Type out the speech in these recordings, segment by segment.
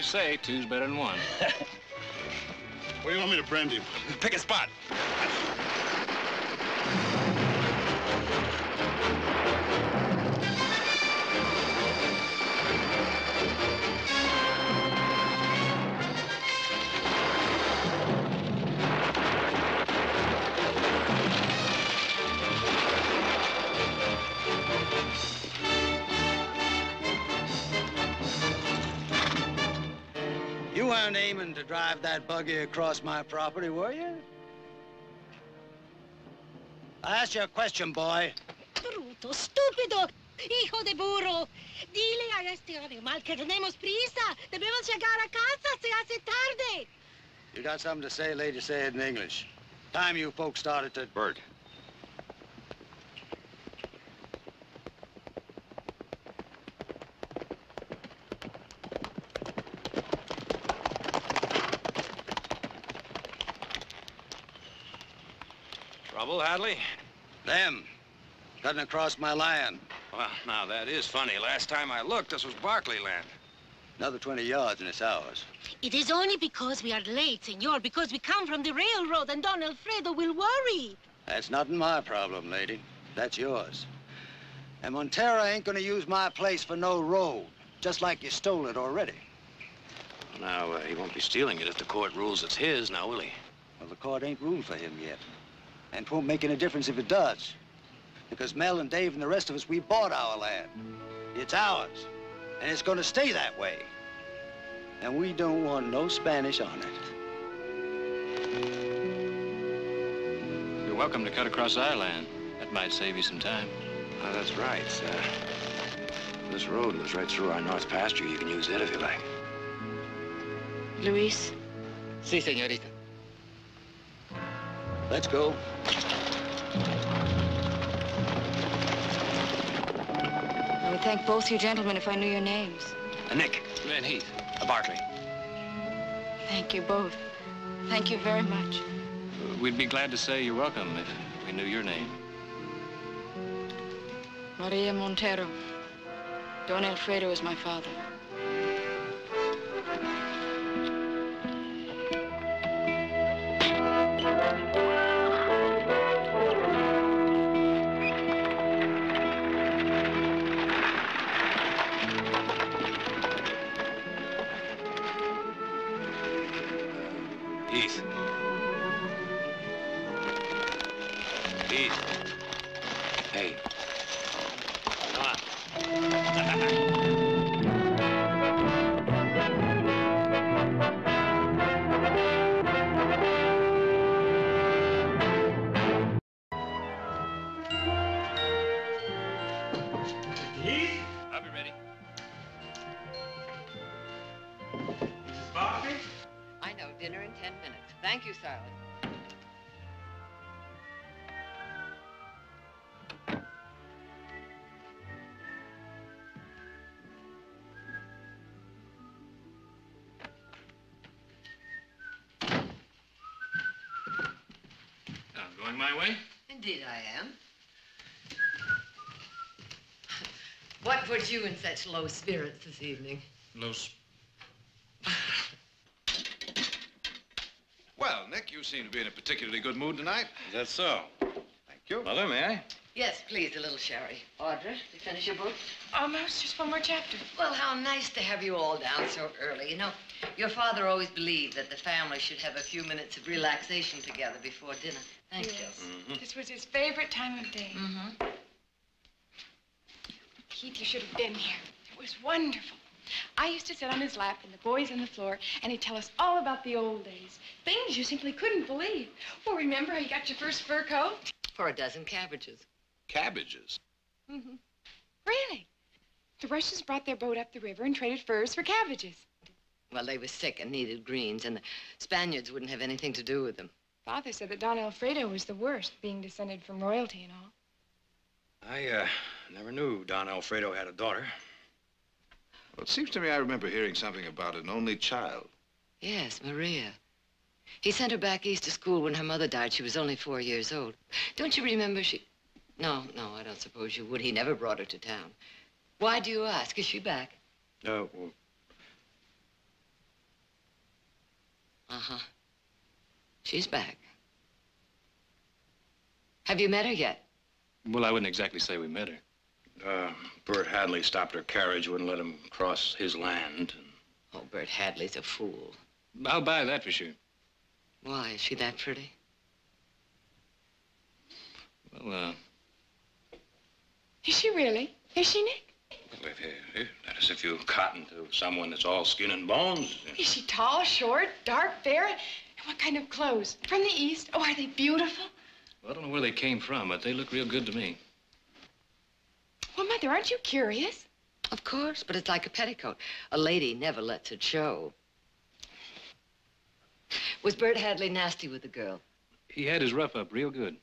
Always say, two's better than one. Where do you want me to brand him? Pick a spot. Drive that buggy across my property, were you? I asked you a question, boy. Bruto, stúpido, hijo de burro. Dile a este animal que tenemos prisa. Debemos llegar a casa, se hace tarde. You got something to say, lady, say it in English. Time you folks started to... Bert. Trouble, Hadley? Them. Cutting across my land. Well, now that is funny. Last time I looked, this was Barkley land. Another 20 yards and it's ours. It is only because we are late, senor, because we come from the railroad and Don Alfredo will worry. That's not my problem, lady. That's yours. And Montero ain't gonna use my place for no road, just like you stole it already. Now, uh, he won't be stealing it if the court rules it's his, now, will he? Well, the court ain't ruled for him yet. And it won't make any difference if it does. Because Mel and Dave and the rest of us, we bought our land. It's ours. And it's gonna stay that way. And we don't want no Spanish on it. You're welcome to cut across our land. That might save you some time. Oh, that's right. sir. this road goes right through our north pasture. You can use it if you like. Luis? Si, señorita. Let's go. I would thank both you gentlemen if I knew your names. Uh, Nick. Van Heath. A Barkley. Thank you both. Thank you very much. We'd be glad to say you're welcome if we knew your name. Maria Montero. Don Alfredo is my father. Going my way. Indeed I am. What put you in such low spirits this evening? Los. Well, Nick, you seem to be in a particularly good mood tonight. Is that so? Thank you. Mother, may I? Yes, please, a little sherry. Audra, did you finish your book? Almost. Oh, just one more chapter. Well, how nice to have you all down so early. You know, your father always believed that the family should have a few minutes of relaxation together before dinner. Thank Yes. you. This was his favorite time of day. Mm-hmm. Keith, you should have been here. It was wonderful. I used to sit on his lap and the boys on the floor, and he'd tell us all about the old days. Things you simply couldn't believe. Well, remember how you got your first fur coat? For a dozen cabbages. Cabbages. Mm-hmm. Really? The Russians brought their boat up the river and traded furs for cabbages. Well, they were sick and needed greens, and the Spaniards wouldn't have anything to do with them. Father said that Don Alfredo was the worst, being descended from royalty and all. I, uh, never knew Don Alfredo had a daughter. Well, it seems to me I remember hearing something about an only child. Yes, Maria. He sent her back east to school when her mother died. She was only four years old. Don't you remember she... No, no, I don't suppose you would. He never brought her to town. Why do you ask? Is she back? Uh, well, Uh-huh. She's back. Have you met her yet? Well, I wouldn't exactly say we met her. Uh, Bert Hadley stopped her carriage, wouldn't let him cross his land. Oh, Bert Hadley's a fool. I'll buy that for sure. Why, is she that pretty? Well, uh, Is she really? Is she, Nick? Well, if you, that is if you cotton to someone that's all skin and bones. Is she tall, short, dark, fair? And what kind of clothes? From the East? Oh, are they beautiful? Well, I don't know where they came from, but they look real good to me. Well, Mother, aren't you curious? Of course, but it's like a petticoat. A lady never lets it show. Was Bert Hadley nasty with the girl? He had his rough up real good.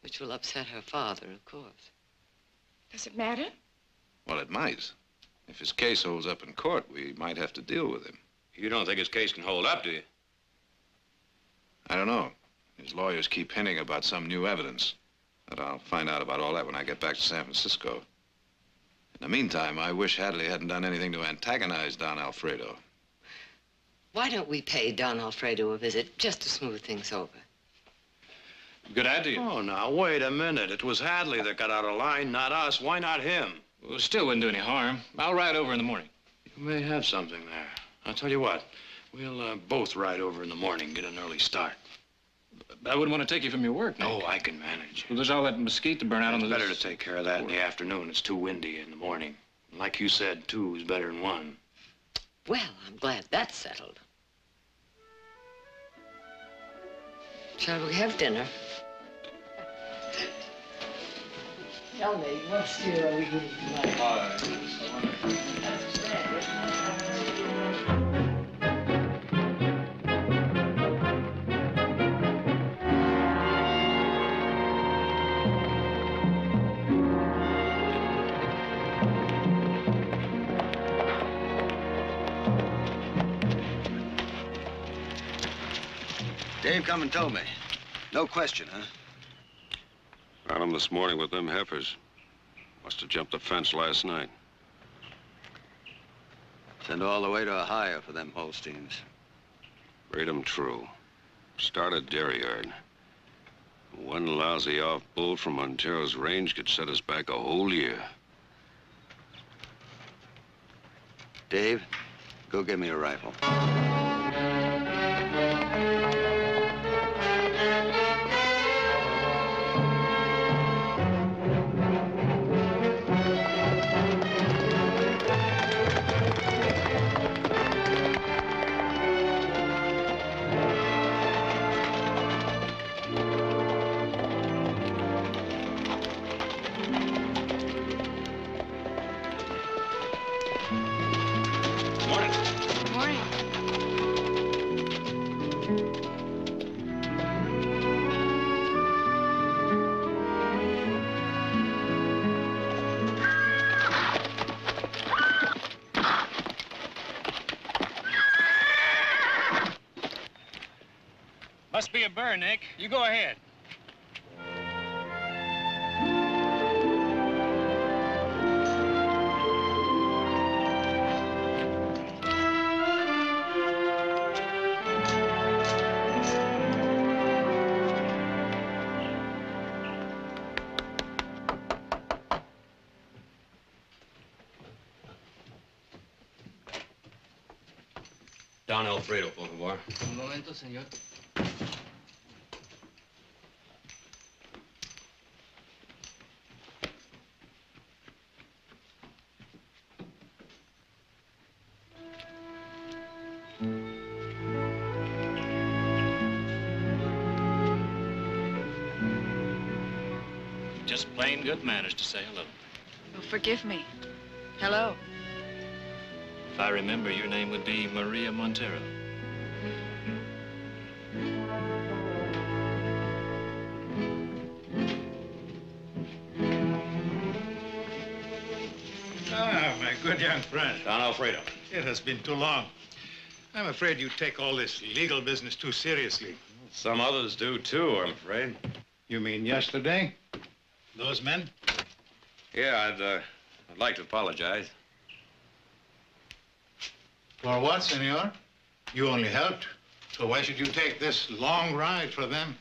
Which will upset her father, of course. Does it matter? Well, it might. If his case holds up in court, we might have to deal with him. You don't think his case can hold up, do you? I don't know. His lawyers keep hinting about some new evidence. But I'll find out about all that when I get back to San Francisco. In the meantime, I wish Hadley hadn't done anything to antagonize Don Alfredo. Why don't we pay Don Alfredo a visit just to smooth things over? Good idea. Oh, now, wait a minute. It was Hadley that got out of line, not us. Why not him? Well, still wouldn't do any harm. I'll ride over in the morning. You may have something there. I'll tell you what. We'll uh, both ride over in the morning, and get an early start. I wouldn't want to take you from your work, Nick. Oh, I can manage. Well, there's all that mesquite to burn out on It's the... better to take care of that in the afternoon. It's too windy in the morning. Like you said, two is better than one. Well, I'm glad that's settled. Shall we have dinner? Tell me, what steer are Dave come and told me. No question, huh? Found him this morning with them heifers. Must have jumped the fence last night. Send all the way to Ohio for them Holsteins. Read 'em true. Start a dairy yard. One lousy off bull from Montero's range could set us back a whole year. Dave, go get me a rifle. Don Alfredo, por favor. Un momento, señor. Just plain good manners to say hello. Oh, forgive me. Hello. If I remember, your name would be Maria Montero. Ah, my good young friend. Don Alfredo. It has been too long. I'm afraid you take all this legal business too seriously. Some others do, too, I'm afraid. You mean yesterday? Those men? Yeah, I'd, uh, I'd like to apologize. For what, senor? You only helped. So why should you take this long ride for them?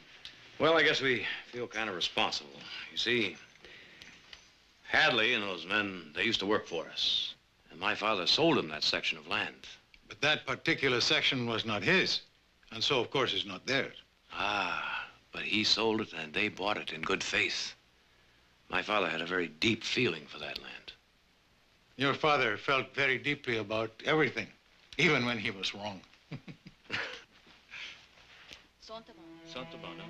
Well, I guess we feel kind of responsible. You see, Hadley and those men, they used to work for us. And my father sold them that section of land. But that particular section was not his. And so, of course, it's not theirs. Ah, but he sold it and they bought it in good faith. My father had a very deep feeling for that land. Your father felt very deeply about everything, even when he was wrong. Sontabano, Santabano,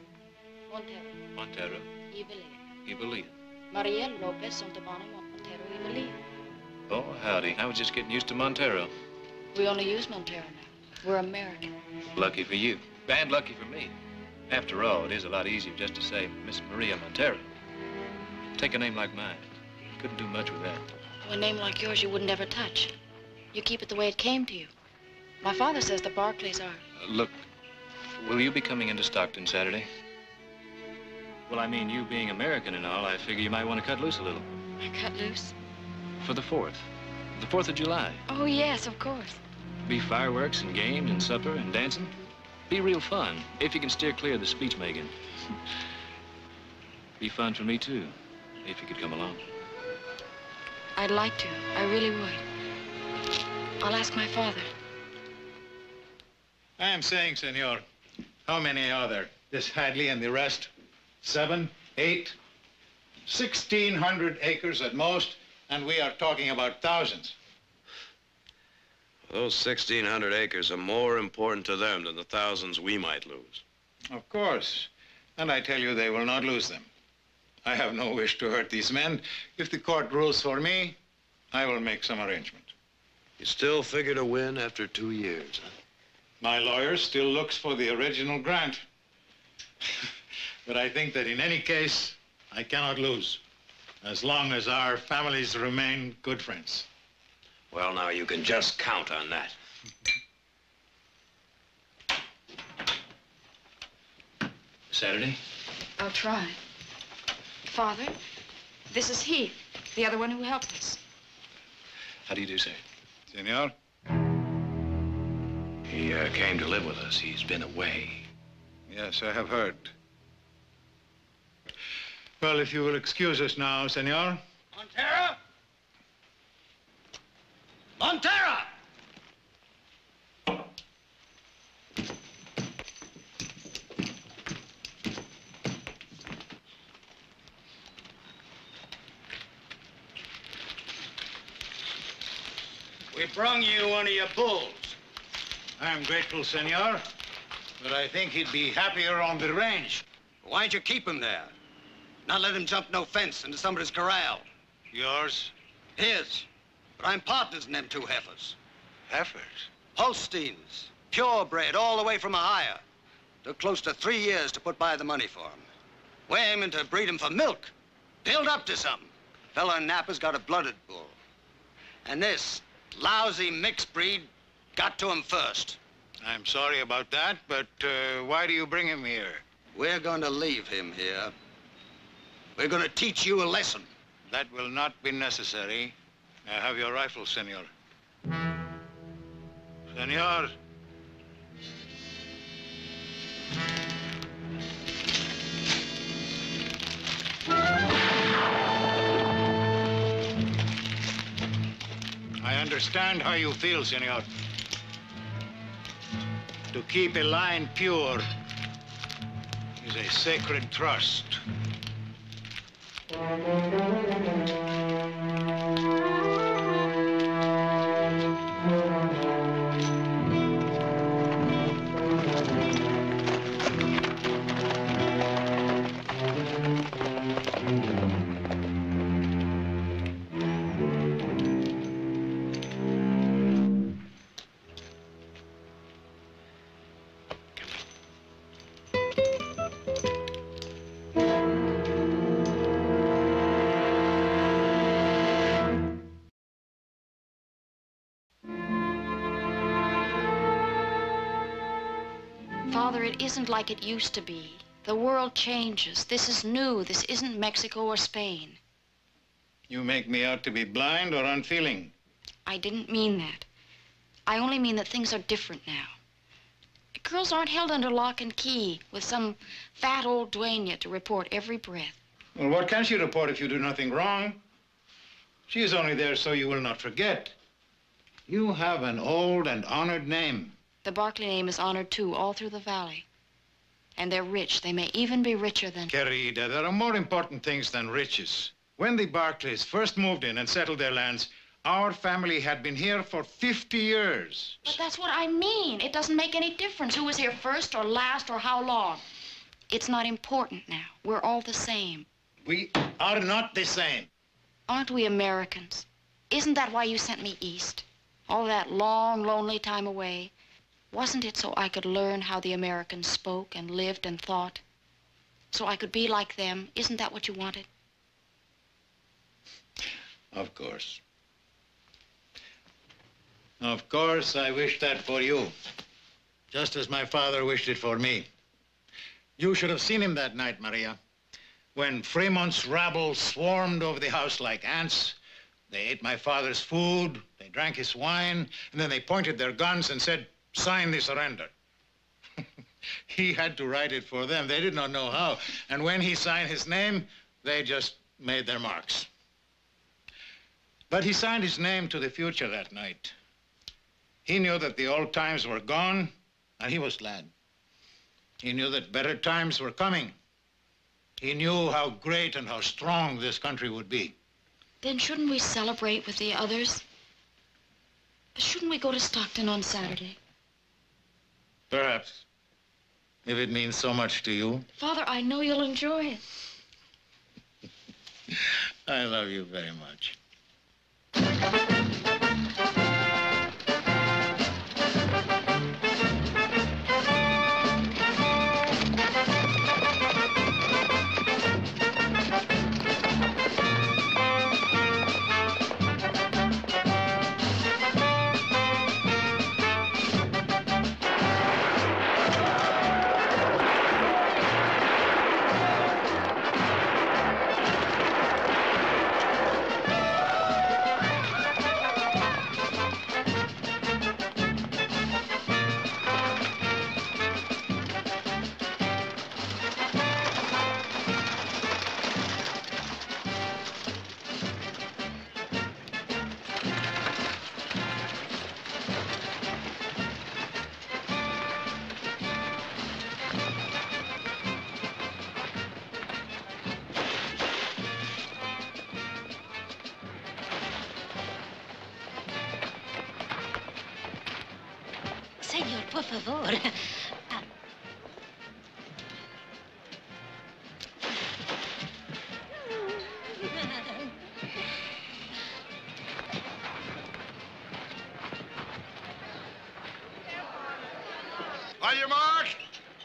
Montero, Montero, Evelyn. Evelina. Maria Lopez Sontabano, Montero, Evelyn. Oh, howdy. I was just getting used to Montero. We only use Montero now. We're American. Lucky for you. And lucky for me. After all, it is a lot easier just to say Miss Maria Montero. Take a name like mine. Couldn't do much with that. A name like yours you wouldn't ever touch. You keep it the way it came to you. My father says the Barkleys are. Uh, look, will you be coming into Stockton Saturday? Well, I mean, you being American and all, I figure you might want to cut loose a little. Cut loose? For the 4th. The 4th of July. Oh, yes, of course. Be fireworks and games and supper and dancing. Be real fun, if you can steer clear of the speech making. Be fun for me, too, if you could come along. I'd like to. I really would. I'll ask my father. I am saying, senor, how many are there? This Hadley and the rest? Seven? Eight? Sixteen hundred acres at most, and we are talking about thousands. Those 1,600 acres are more important to them than the thousands we might lose. Of course. And I tell you, they will not lose them. I have no wish to hurt these men. If the court rules for me, I will make some arrangement. You still figure to win after two years, huh? My lawyer still looks for the original grant. but I think that in any case, I cannot lose, as long as our families remain good friends. Well, now, you can just count on that. Saturday? I'll try. Father, this is Heath, the other one who helped us. How do you do, sir? Senor? He uh, came to live with us. He's been away. Yes, I have heard. Well, if you will excuse us now, senor. Montero? Montero! We brung you one of your bulls. I am grateful, senor, but I think he'd be happier on the range. Why'd you keep him there? Not let him jump no fence into somebody's corral. Yours? His. But I'm partners in them two heifers. Heifers? Holsteins. Purebred, all the way from Ohio. Took close to three years to put by the money for 'em. We're aiming to breed 'em for milk. Build up to something. Fella in Napa's got a blooded bull. And this lousy mixed breed got to him first. I'm sorry about that, but uh, why do you bring him here? We're going to leave him here. We're going to teach you a lesson. That will not be necessary. I have your rifle, senor. Senor. I understand how you feel, senor. To keep a line pure is a sacred trust. It isn't like it used to be. The world changes. This is new. This isn't Mexico or Spain. You make me out to be blind or unfeeling. I didn't mean that. I only mean that things are different now. Girls aren't held under lock and key with some fat old dueña to report every breath. Well, what can she report if you do nothing wrong? She is only there so you will not forget. You have an old and honored name. The Barkley name is honored too, all through the valley. And they're rich. They may even be richer than. Querida, there are more important things than riches. When the Barkleys first moved in and settled their lands, our family had been here for 50 years. But that's what I mean. It doesn't make any difference who was here first or last or how long. It's not important now. We're all the same. We are not the same. Aren't we Americans? Isn't that why you sent me east? All that long, lonely time away. Wasn't it so I could learn how the Americans spoke and lived and thought? So I could be like them? Isn't that what you wanted? Of course. Of course, I wish that for you. Just as my father wished it for me. You should have seen him that night, Maria. When Fremont's rabble swarmed over the house like ants, they ate my father's food, they drank his wine, and then they pointed their guns and said, sign the surrender. he had to write it for them. They did not know how. And when he signed his name, they just made their marks. But he signed his name to the future that night. He knew that the old times were gone, and he was glad. He knew that better times were coming. He knew how great and how strong this country would be. Then shouldn't we celebrate with the others? Shouldn't we go to Stockton on Saturday? Perhaps. If it means so much to you. Father, I know you'll enjoy it. I love you very much.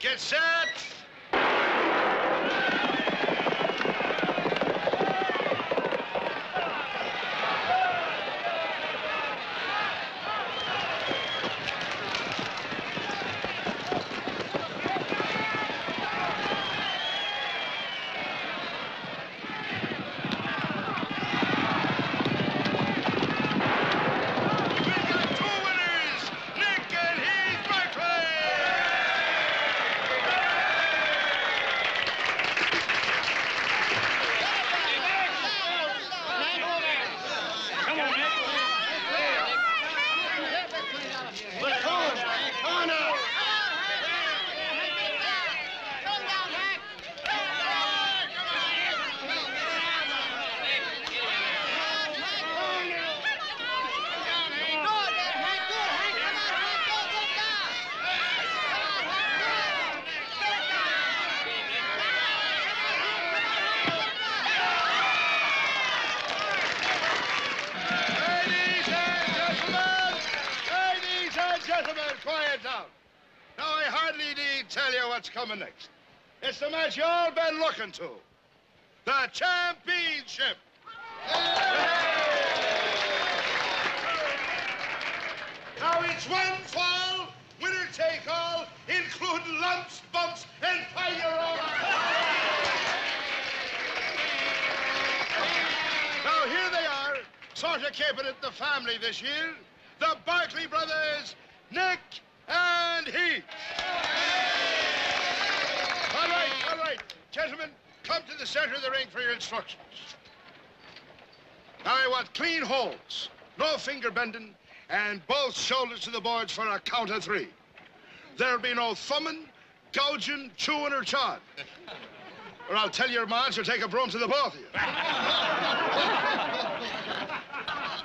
Get set. Ladies and gentlemen, ladies and gentlemen, quiet down. Now, I hardly need tell you what's coming next. It's the match you all been looking to. The championship. Now, it's one fall, winner take all, including lumps, bumps, and fire. Now, here they are, sort of keeping it the family this year. The Barkley brothers, Nick and Heath. All right, all right. Gentlemen, come to the center of the ring for your instructions. Now I want clean holds, no finger bending, and both shoulders to the boards for a count of three. There'll be no thumbing, gouging, chewing, or chawing. Or I'll tell your moms to take a broom to the both of you.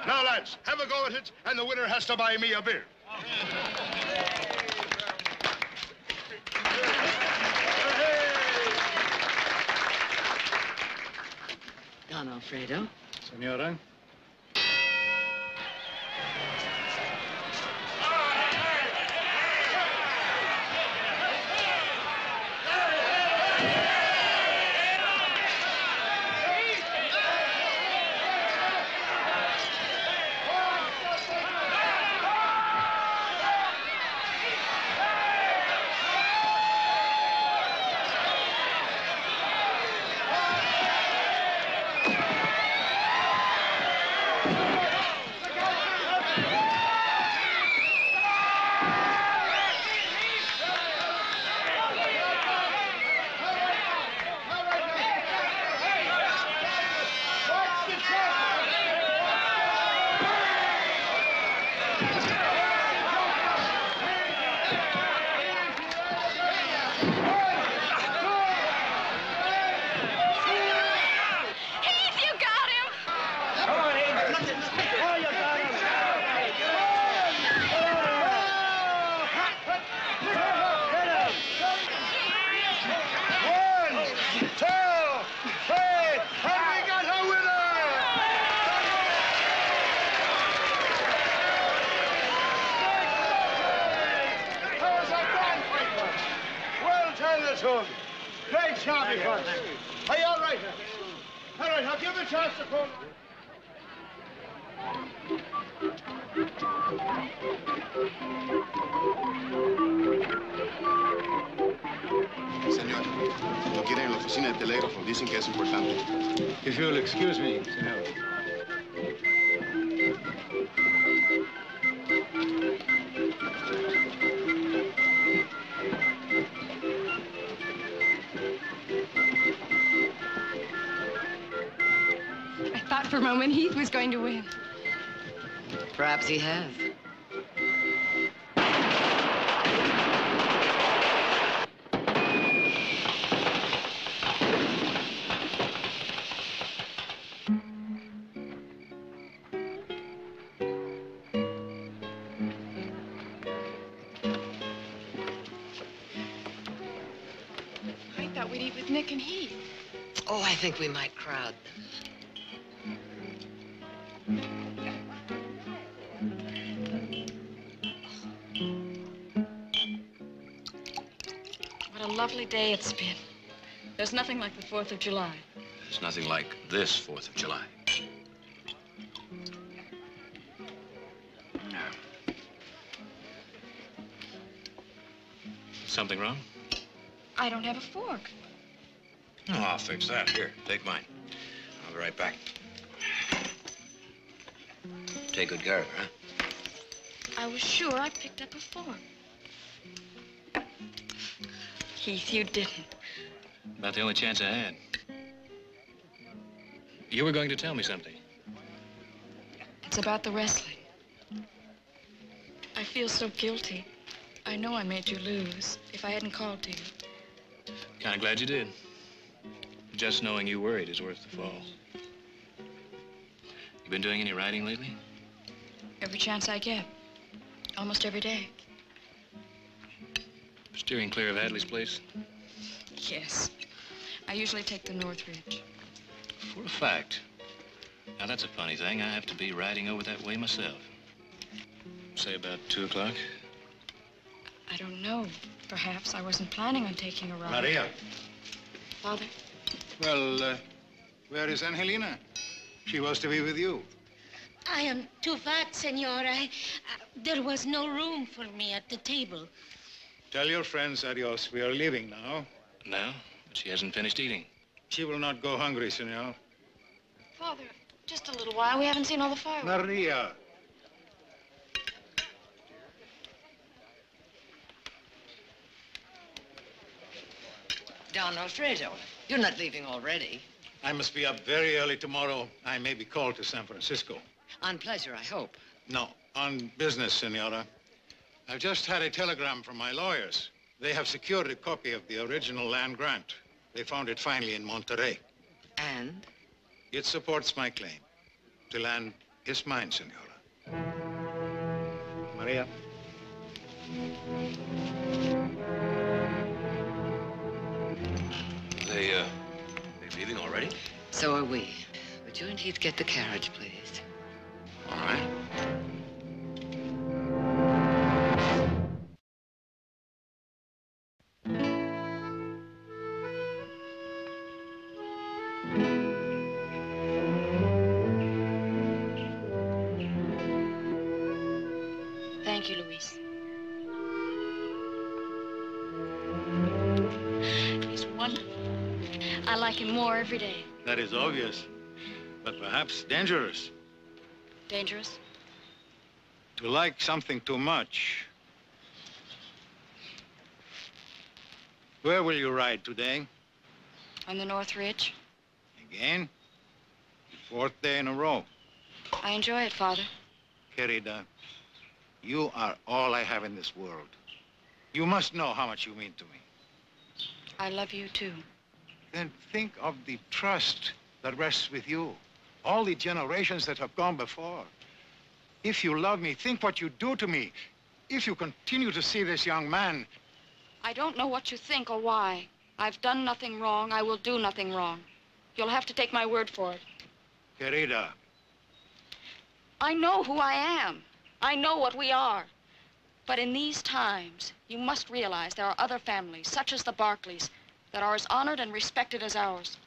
now, lads, have a go at it, and the winner has to buy me a beer. Don Alfredo. Senora. Thought for a moment Heath was going to win. Perhaps he has. I thought we'd eat with Nick and Heath. Oh, I think we might crowd. What There's nothing like the 4th of July. There's nothing like this 4th of July. Something wrong? I don't have a fork. Oh, I'll fix that. Here, take mine. I'll be right back. Take good care of her, huh? I was sure I picked up a fork. Heath, you didn't. About the only chance I had. You were going to tell me something. It's about the wrestling. I feel so guilty. I know I made you lose if I hadn't called to you. Kind of glad you did. Just knowing you worried is worth the fall. You been doing any writing lately? Every chance I get. Almost every day. Steering clear of Hadley's place? Yes. I usually take the Northridge. For a fact. Now, that's a funny thing. I have to be riding over that way myself. Say about 2 o'clock. I don't know. Perhaps I wasn't planning on taking a ride. Maria. Father, Well, uh, where is Angelina? She was to be with you. I am too fat, senor. I, uh, there was no room for me at the table. Tell your friends adios. We are leaving now. Now? But she hasn't finished eating. She will not go hungry, senor. Father, just a little while. We haven't seen all the fireworks. Maria. Don Alfredo, you're not leaving already. I must be up very early tomorrow. I may be called to San Francisco. On pleasure, I hope. No, on business, senora. I've just had a telegram from my lawyers. They have secured a copy of the original land grant. They found it finally in Monterey. And? It supports my claim. The land is mine, Senora. Maria. They, uh, they leaving already? So are we. Would you and Heath get the carriage, please? All right. That is obvious, but perhaps dangerous. Dangerous? To like something too much. Where will you ride today? On the North Ridge. Again? Fourth day in a row. I enjoy it, Father. Querida, you are all I have in this world. You must know how much you mean to me. I love you, too. Then think of the trust that rests with you. All the generations that have gone before. If you love me, think what you do to me. If you continue to see this young man, I don't know what you think or why. I've done nothing wrong. I will do nothing wrong. You'll have to take my word for it. querida, I know who I am. I know what we are. But in these times, you must realize there are other families, such as the Barkleys, that are as honored and respected as ours.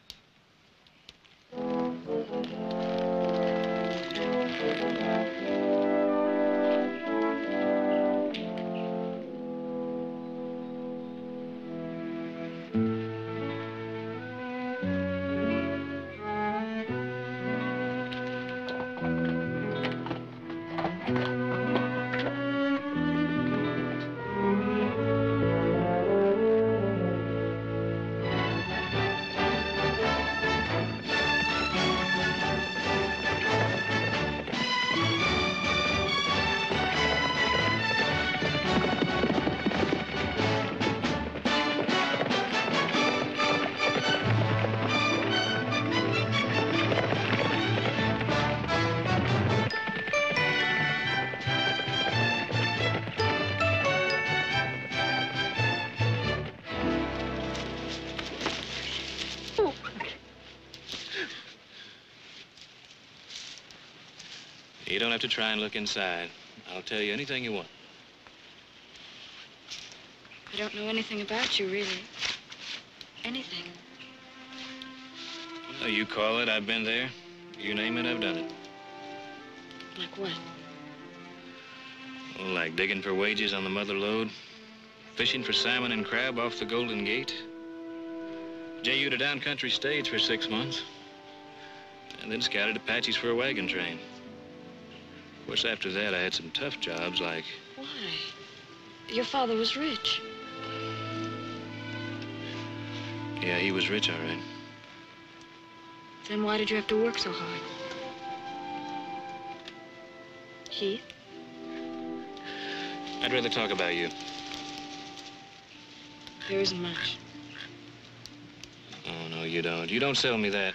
Have to try and look inside. I'll tell you anything you want. I don't know anything about you, really. Anything. Well, you call it, I've been there. You name it, I've done it. Like what? Oh, like digging for wages on the mother lode, fishing for salmon and crab off the Golden Gate, JU to down country stage for six months, and then scouted Apaches for a wagon train. Of course, after that, I had some tough jobs like Why? Your father was rich. Yeah, he was rich, all right. Then why did you have to work so hard? Heath? I'd rather talk about you. There isn't much. Oh, no, you don't. You don't sell me that.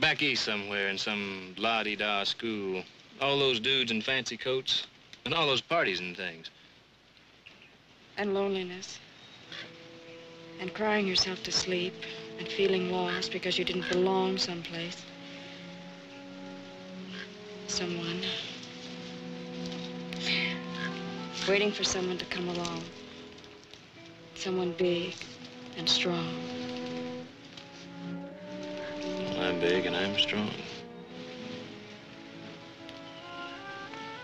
Back east somewhere in some la-di-da school. All those dudes in fancy coats. And all those parties and things. And loneliness. And crying yourself to sleep. And feeling lost because you didn't belong someplace. Someone. Waiting for someone to come along. Someone big and strong. I'm big and I'm strong.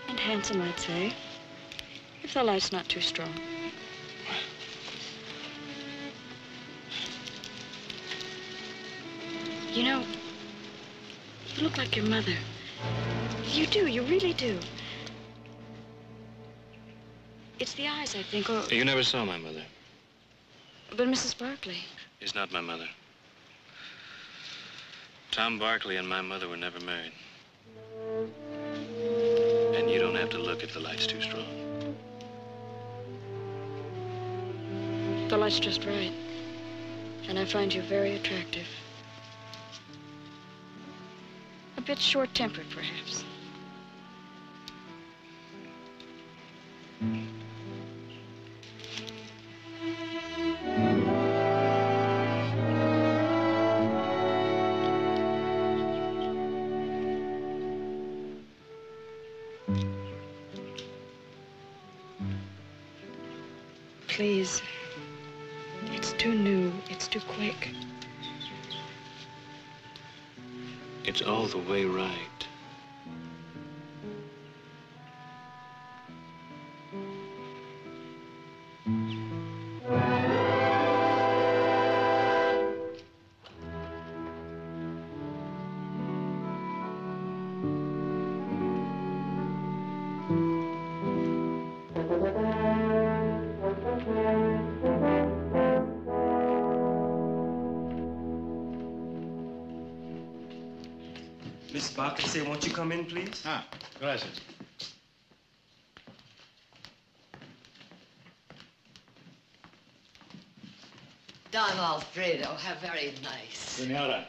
And handsome, I'd say. If the light's not too strong. You know, you look like your mother. You do, you really do. It's the eyes, I think, or... You never saw my mother. But Mrs. Barkley. is not my mother. Tom Barkley and my mother were never married. You don't have to look if the light's too strong. The light's just right. And I find you very attractive. A bit short-tempered, perhaps. Please. It's too new. It's too quick. It's all the way right. Please? Ah, gracias. Don Alfredo, how very nice. Senora,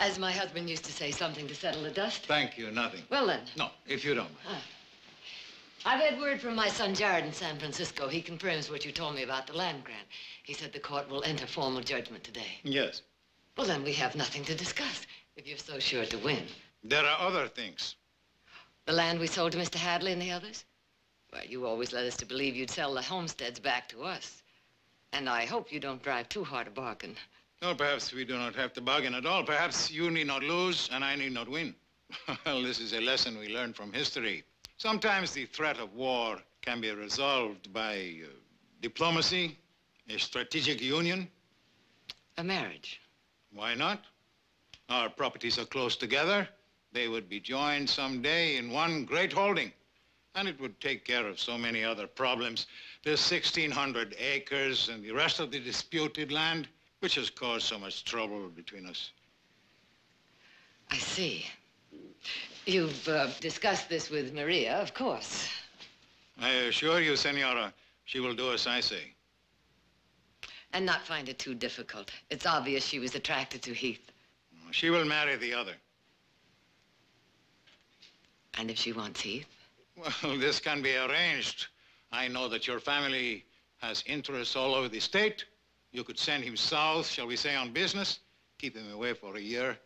As my husband used to say, something to settle the dust. thank you, nothing. Well then, No, if you don't mind. I've had word from my son Jared in San Francisco. He confirms what you told me about the land grant. He said the court will enter formal judgment today. Yes. Well, then we have nothing to discuss, if you're so sure to win. There are other things. The land we sold to Mr. Hadley and the others? Well, you always led us to believe you'd sell the homesteads back to us. And I hope you don't drive too hard a bargain. No, perhaps we do not have to bargain at all. Perhaps you need not lose and I need not win. well, this is a lesson we learned from history. Sometimes the threat of war can be resolved by uh, diplomacy, a strategic union. A marriage. Why not? Our properties are close together. They would be joined someday in one great holding. And it would take care of so many other problems. There's 1,600 acres and the rest of the disputed land, which has caused so much trouble between us. I see. You've uh, discussed this with Maria, of course. I assure you, Senora, she will do as I say. And not find it too difficult. It's obvious she was attracted to Heath. She will marry the other. And if she wants Heath? Well, this can be arranged. I know that your family has interests all over the state. You could send him south, shall we say, on business, keep him away for a year.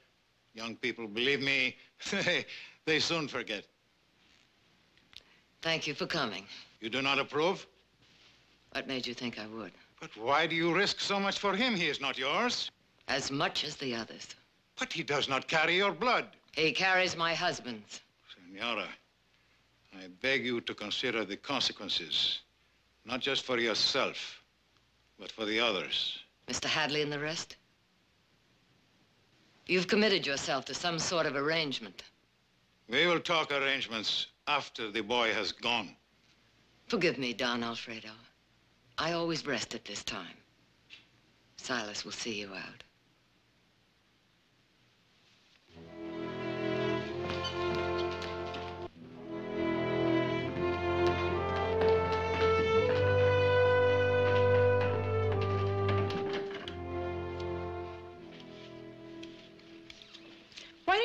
Young people, believe me, they, they soon forget. Thank you for coming. You do not approve? What made you think I would? But why do you risk so much for him? He is not yours. As much as the others. But he does not carry your blood. He carries my husband's. Senora, I beg you to consider the consequences, not just for yourself, but for the others. Mr. Hadley and the rest? You've committed yourself to some sort of arrangement. We will talk arrangements after the boy has gone. Forgive me, Don Alfredo. I always rest at this time. Silas will see you out.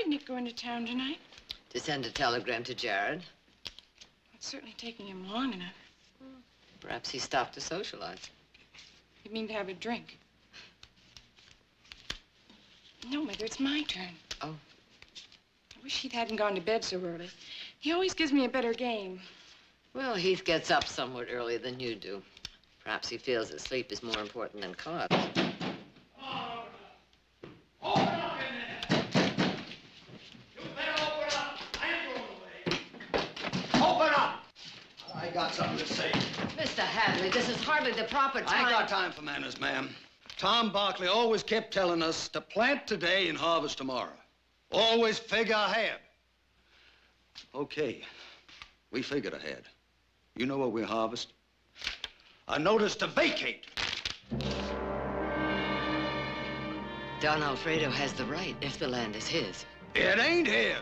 Why did Nick go into town tonight? To send a telegram to Jared. It's certainly taking him long enough. Perhaps he stopped to socialize. You mean to have a drink? No, Mother, it's my turn. Oh. I wish Heath hadn't gone to bed so early. He always gives me a better game. Well, Heath gets up somewhat earlier than you do. Perhaps he feels that sleep is more important than cards. Open up! I got something to say. This is hardly the proper I time. ain't got time for manners, ma'am. Tom Barkley always kept telling us to plant today and harvest tomorrow. Always figure ahead. Okay, we figured ahead. You know what we harvest? A notice to vacate. Don Alfredo has the right if the land is his. It ain't his.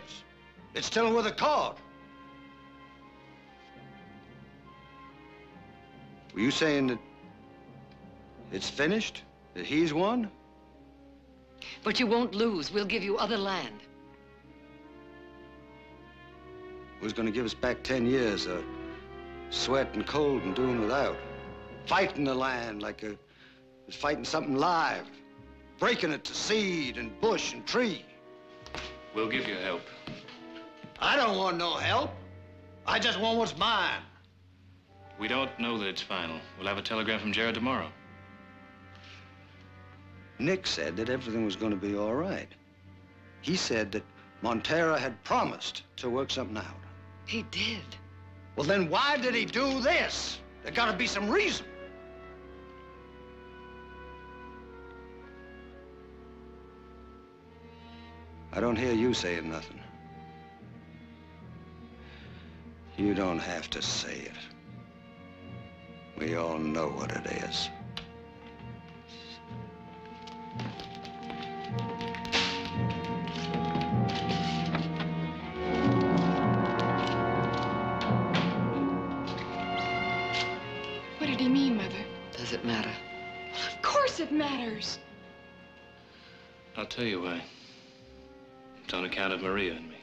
It's still with a court. Were you saying that it's finished? That he's won? But you won't lose. We'll give you other land. Who's gonna give us back 10 years of sweat and cold and doing without? Fighting the land like a, fighting something live. Breaking it to seed and bush and tree. We'll give you help. I don't want no help. I just want what's mine. We don't know that it's final. We'll have a telegram from Jared tomorrow. Nick said that everything was going to be all right. He said that Montero had promised to work something out. He did. Well, then why did he do this? There gotta be some reason. I don't hear you saying nothing. You don't have to say it. We all know what it is. What did he mean, Mother? Does it matter? Of course it matters. I'll tell you why. It's on account of Maria and me.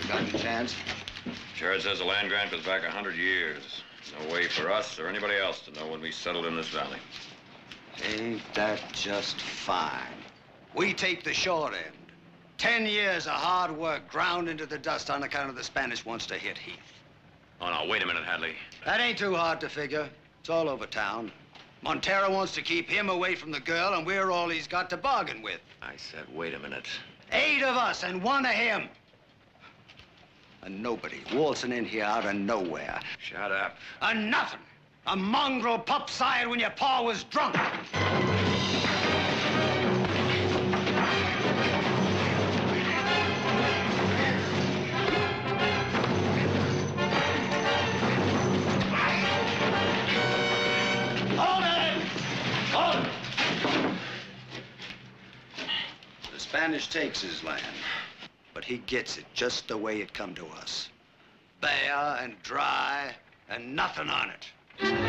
We got any chance? Jared says the land grant goes back a hundred years. No way for us or anybody else to know when we settled in this valley. Ain't that just fine? We take the short end. Ten years of hard work ground into the dust on account of the Spanish wants to hit Heath. Oh, no, wait a minute, Hadley. That ain't too hard to figure. It's all over town. Montero wants to keep him away from the girl, and we're all he's got to bargain with. I said, wait a minute. Eight of us and one of him. And nobody waltzing in here out of nowhere. Shut up. A nothing. A mongrel pup sired when your pa was drunk. Spanish takes his land, but he gets it just the way it come to us. Bare and dry and nothing on it.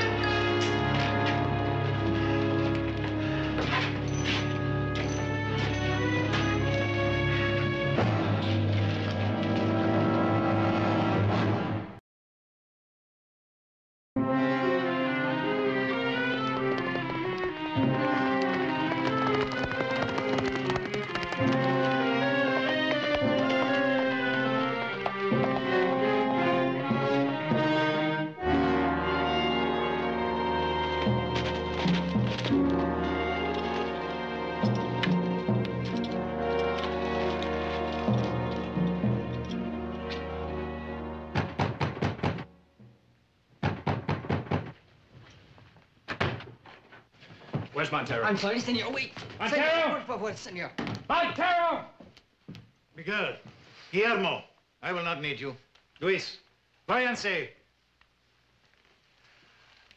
Montero? I'm sorry, senor. Wait. Montero! Senor, por favor, senor. Montero! Miguel, Guillermo, I will not need you. Luis, váyanse.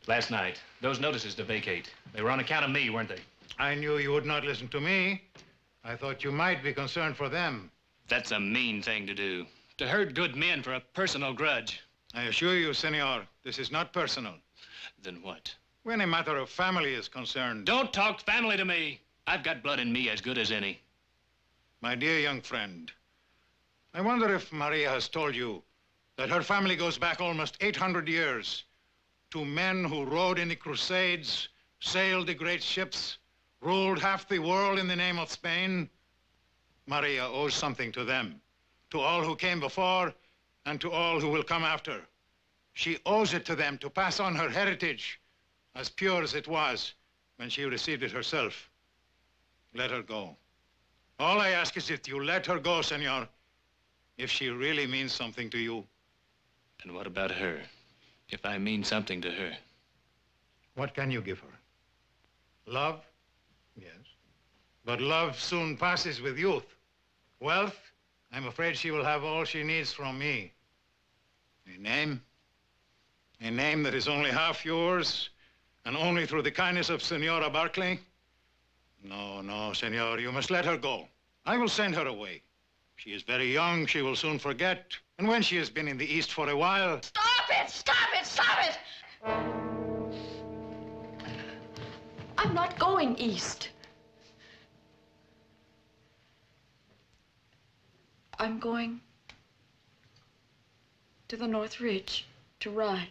Last night, those notices to vacate. They were on account of me, weren't they? I knew you would not listen to me. I thought you might be concerned for them. That's a mean thing to do. To hurt good men for a personal grudge. I assure you, senor, this is not personal. Then what? When a matter of family is concerned... Don't talk family to me. I've got blood in me as good as any. My dear young friend, I wonder if Maria has told you that her family goes back almost 800 years to men who rode in the Crusades, sailed the great ships, ruled half the world in the name of Spain. Maria owes something to them, to all who came before and to all who will come after. She owes it to them to pass on her heritage, as pure as it was when she received it herself. Let her go. All I ask is that you let her go, senor, if she really means something to you. And what about her? If I mean something to her? What can you give her? Love? Yes. But love soon passes with youth. Wealth? I'm afraid she will have all she needs from me. A name? A name that is only half yours, and only through the kindness of Senora Barkley? No, no, senor, you must let her go. I will send her away. She is very young, she will soon forget. And when she has been in the East for a while, Stop it! Stop it! Stop it! I'm not going east. I'm going to the North Ridge to ride.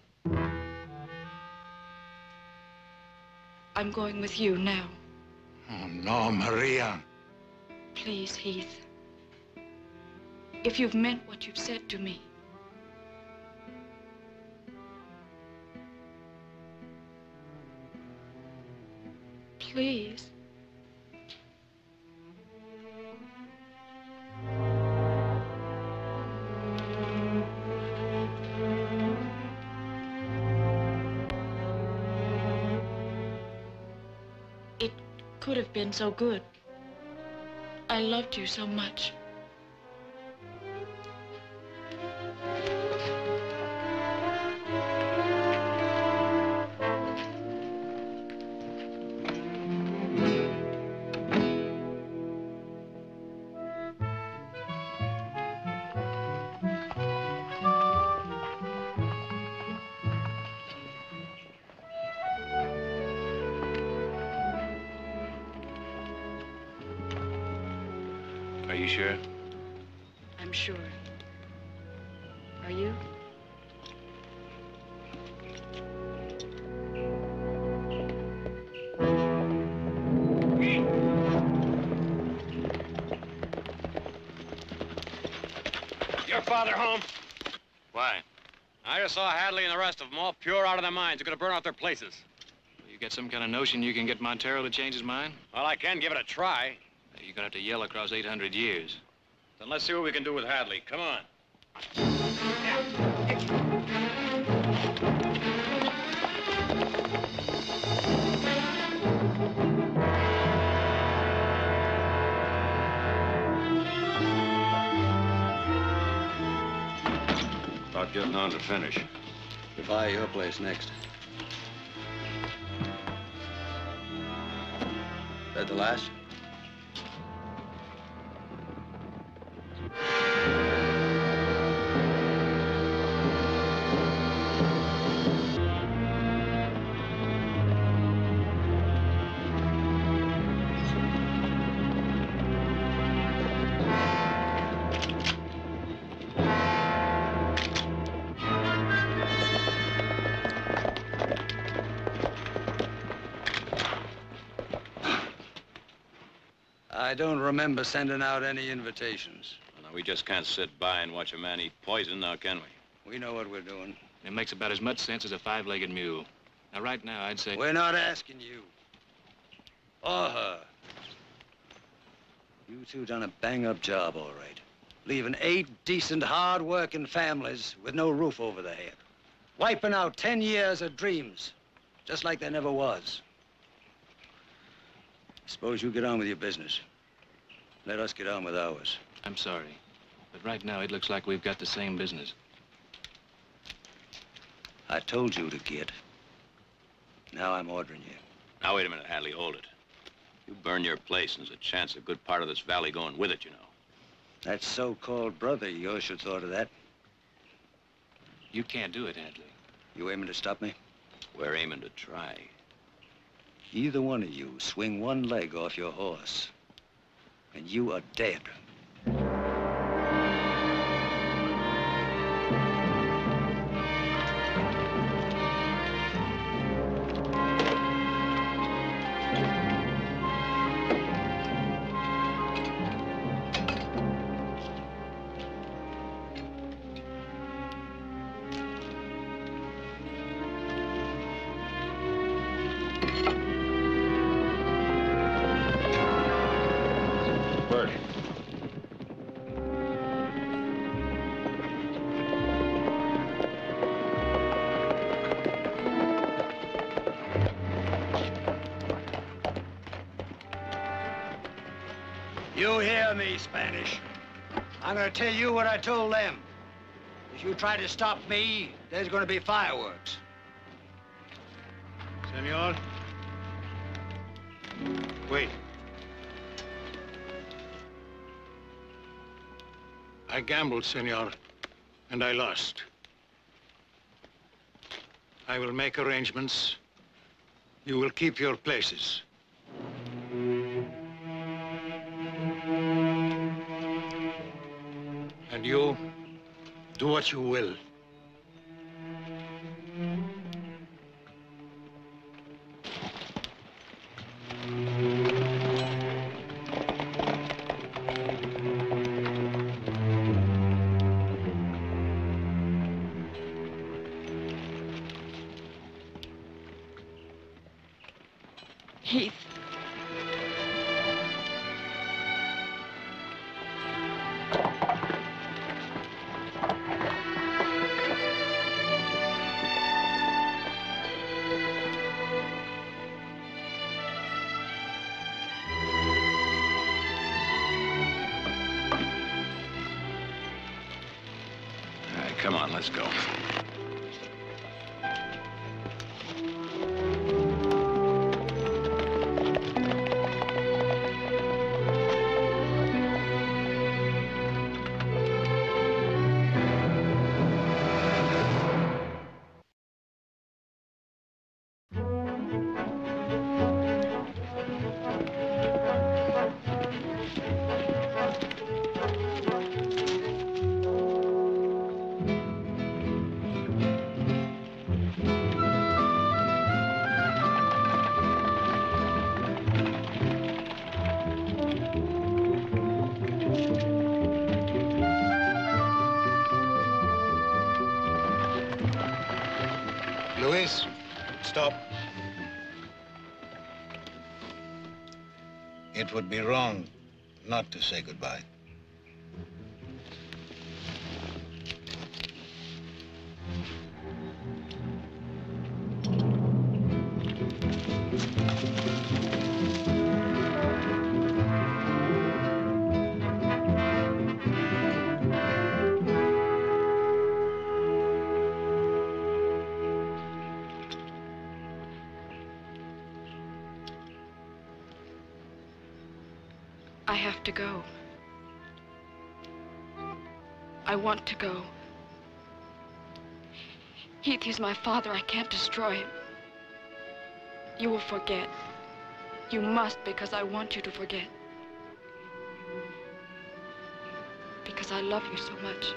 I'm going with you now. Oh, no, Maria. Please, Heath. If you've meant what you've said to me, please. Been so good. I loved you so much. Their places. You got some kind of notion you can get Montero to change his mind? Well, I can give it a try. You're gonna have to yell across 800 years. Then let's see what we can do with Hadley. Come on. About getting on to finish. Defy your place next. That the last? I don't remember sending out any invitations. Well, now, we just can't sit by and watch a man eat poison, now, can we? We know what we're doing. It makes about as much sense as a five-legged mule. Now, right now, I'd say... We're not asking you. Or her. You two done a bang-up job, all right. Leaving eight decent, hard-working families with no roof over their head. Wiping out ten years of dreams, just like there never was. Suppose you get on with your business. Let us get on with ours. I'm sorry. But right now, it looks like we've got the same business. I told you to get. Now I'm ordering you. Now, wait a minute, Hadley. Hold it. You burn your place, and there's a chance a good part of this valley going with it, you know. That so-called brother of yours should thought of that. You can't do it, Hadley. You aiming to stop me? We're aiming to try. Either one of you swing one leg off your horse, and you are dead. Told them. If you try to stop me, there's gonna be fireworks. Senor. Wait. I gambled, senor, and I lost. I will make arrangements. You will keep your places. You, do what you will. Let's go. It would be wrong not to say goodbye. Have to go. I want to go. Heath, he's my father. I can't destroy him. You will forget. You must, because I want you to forget. Because I love you so much.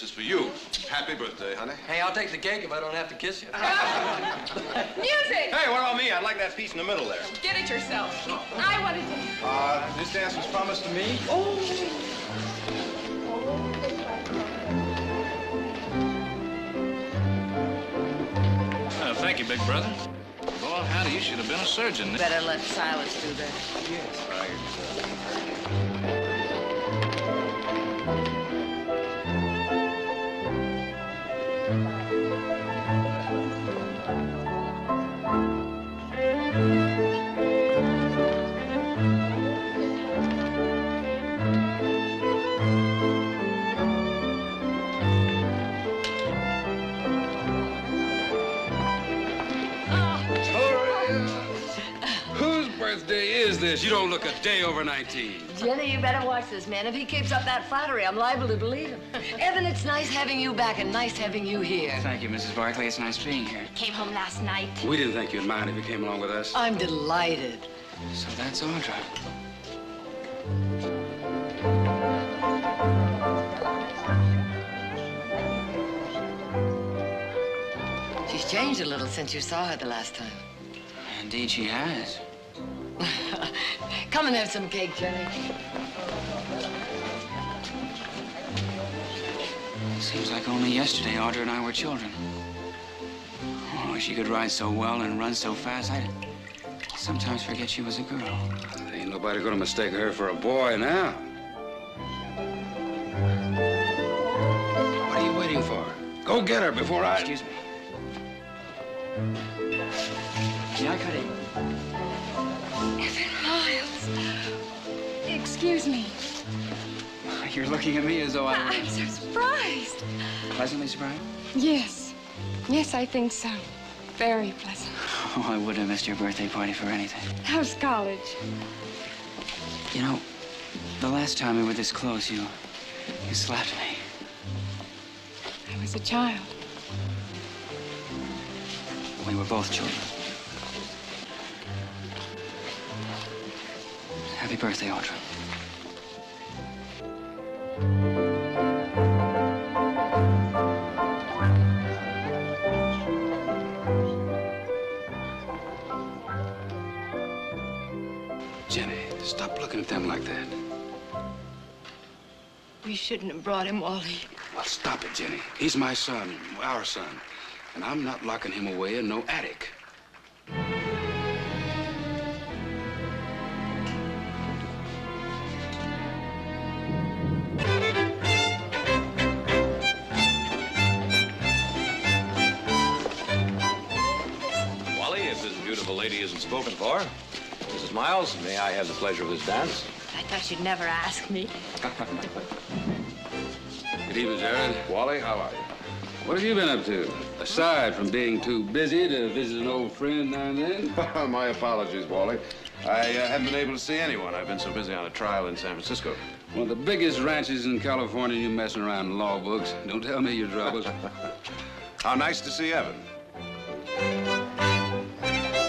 This is for you. Happy birthday, honey. Hey, I'll take the cake if I don't have to kiss you. Music! Hey, what about me? I'd like that piece in the middle there. Get it yourself. I want to dance. Uh, this dance was promised to me. Oh. thank you, big brother. Boy, Hattie, you should have been a surgeon. Better let Silas do that. Yes, Whose day over 19. Jenny, you better watch this man. If he keeps up that flattery, I'm liable to believe him. Evan, it's nice having you back and nice having you here. Thank you, Mrs. Barkley. It's nice being here. Came home last night. We didn't think you'd mind if you came along with us. I'm delighted. So that's Audra. She's changed a little since you saw her the last time. Indeed, she has. Come and have some cake, Jenny. Seems like only yesterday Audra and I were children. Oh, she could ride so well and run so fast, I'd sometimes forget she was a girl. Ain't nobody gonna mistake her for a boy now. What are you waiting for? Go get her before I... Excuse me. You're looking at me as though I I'm so surprised. pleasantly surprised. Yes. Yes, I think so. Very pleasant. Oh, I wouldn't have missed your birthday party for anything. How's college? You know, the last time we were this close, you, you slapped me. I was a child. We were both children. Happy birthday, Audra. Jenny, stop looking at them like that. We shouldn't have brought him, Wally. Well, stop it, Jenny. He's my son, our son. And I'm not locking him away in no attic. Mrs. May I have the pleasure of this dance? I thought you'd never ask me. Good evening, Jared. Wally, how are you? What have you been up to? Aside from being too busy to visit an old friend now and then? My apologies, Wally. I uh, haven't been able to see anyone. I've been so busy on a trial in San Francisco. One of the biggest ranches in California, you messing around in law books. Don't tell me your troubles. How nice to see Evan.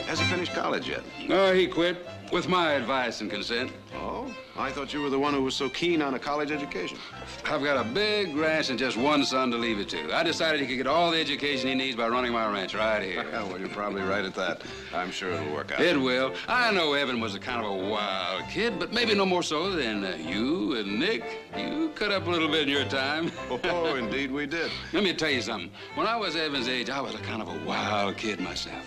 Has he finished college yet? Oh, he quit, with my advice and consent. Oh? I thought you were the one who was so keen on a college education. I've got a big ranch and just one son to leave it to. I decided he could get all the education he needs by running my ranch right here. well, you're probably right at that. I'm sure it'll work out. It will. I know Evan was a kind of a wild kid, but maybe no more so than uh, you and Nick. You cut up a little bit in your time. Oh, indeed we did. Let me tell you something. When I was Evan's age, I was a kind of a wild kid myself.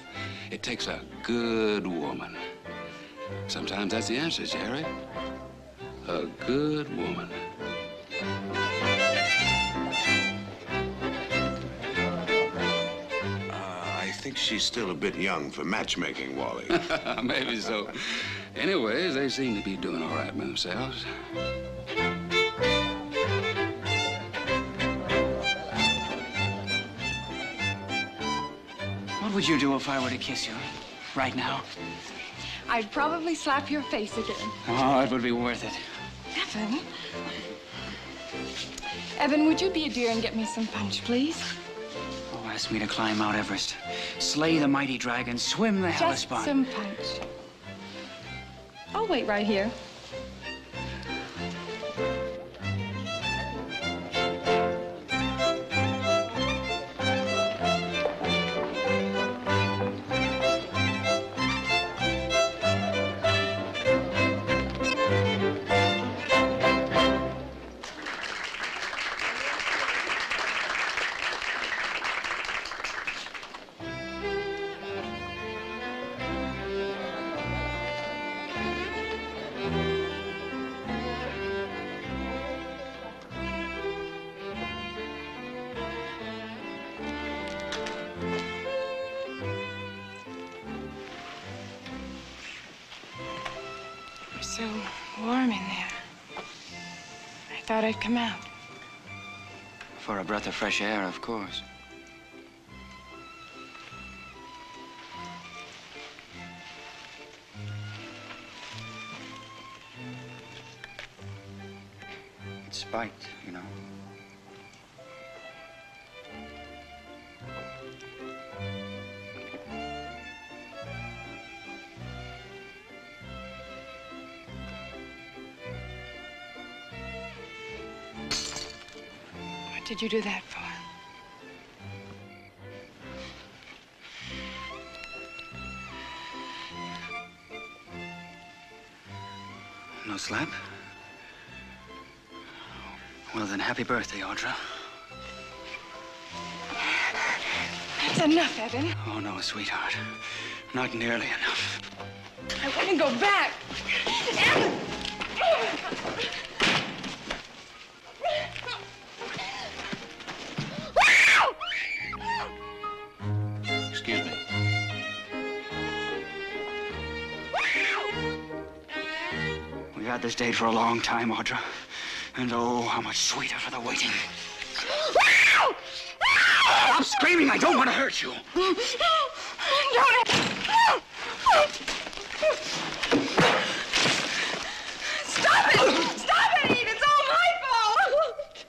It takes a good woman. Sometimes that's the answer, Jerry. A good woman. Uh, I think she's still a bit young for matchmaking, Wally. Maybe so. Anyways, they seem to be doing all right by themselves. What would you do if I were to kiss you right now? I'd probably slap your face again. Oh, it would be worth it. Evan? Evan, would you be a dear and get me some punch, please? Oh, ask me to climb Mount Everest, slay the mighty dragon, swim the Just Hellespont. some punch. I'll wait right here. Warm in there. I thought I'd come out. For a breath of fresh air, of course. It's spiked, you know. You do that for? No slap? Well, then, happy birthday, Audra. That's enough, Evan. Oh, no, sweetheart. Not nearly enough. I want to go back. Evan! We've this date for a long time, Audra. And oh, how much sweeter for the waiting. Stop screaming! I don't want to hurt you. Stop it! Stop it, Eve! It's all my fault!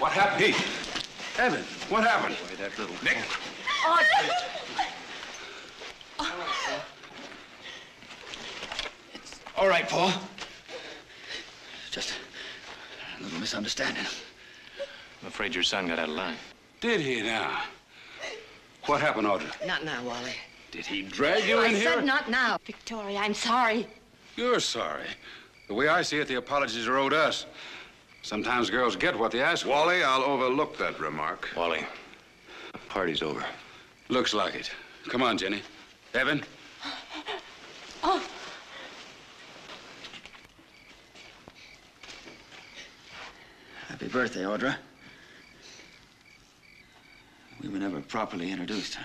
What happened? Pete. Evan, what happened? Boy, that little Nick. All right, Paul. Just a little misunderstanding. I'm afraid your son got out of line. Did he now? What happened, Audra? Not now, Wally. Did he drag you I in here? said not now. Victoria, I'm sorry. You're sorry. The way I see it, the apologies are owed us. Sometimes girls get what they ask for. Wally, I'll overlook that remark. Wally, the Party's over. Looks like it. Come on, Jenny. Evan, Happy birthday, Audra. We were never properly introduced. Huh?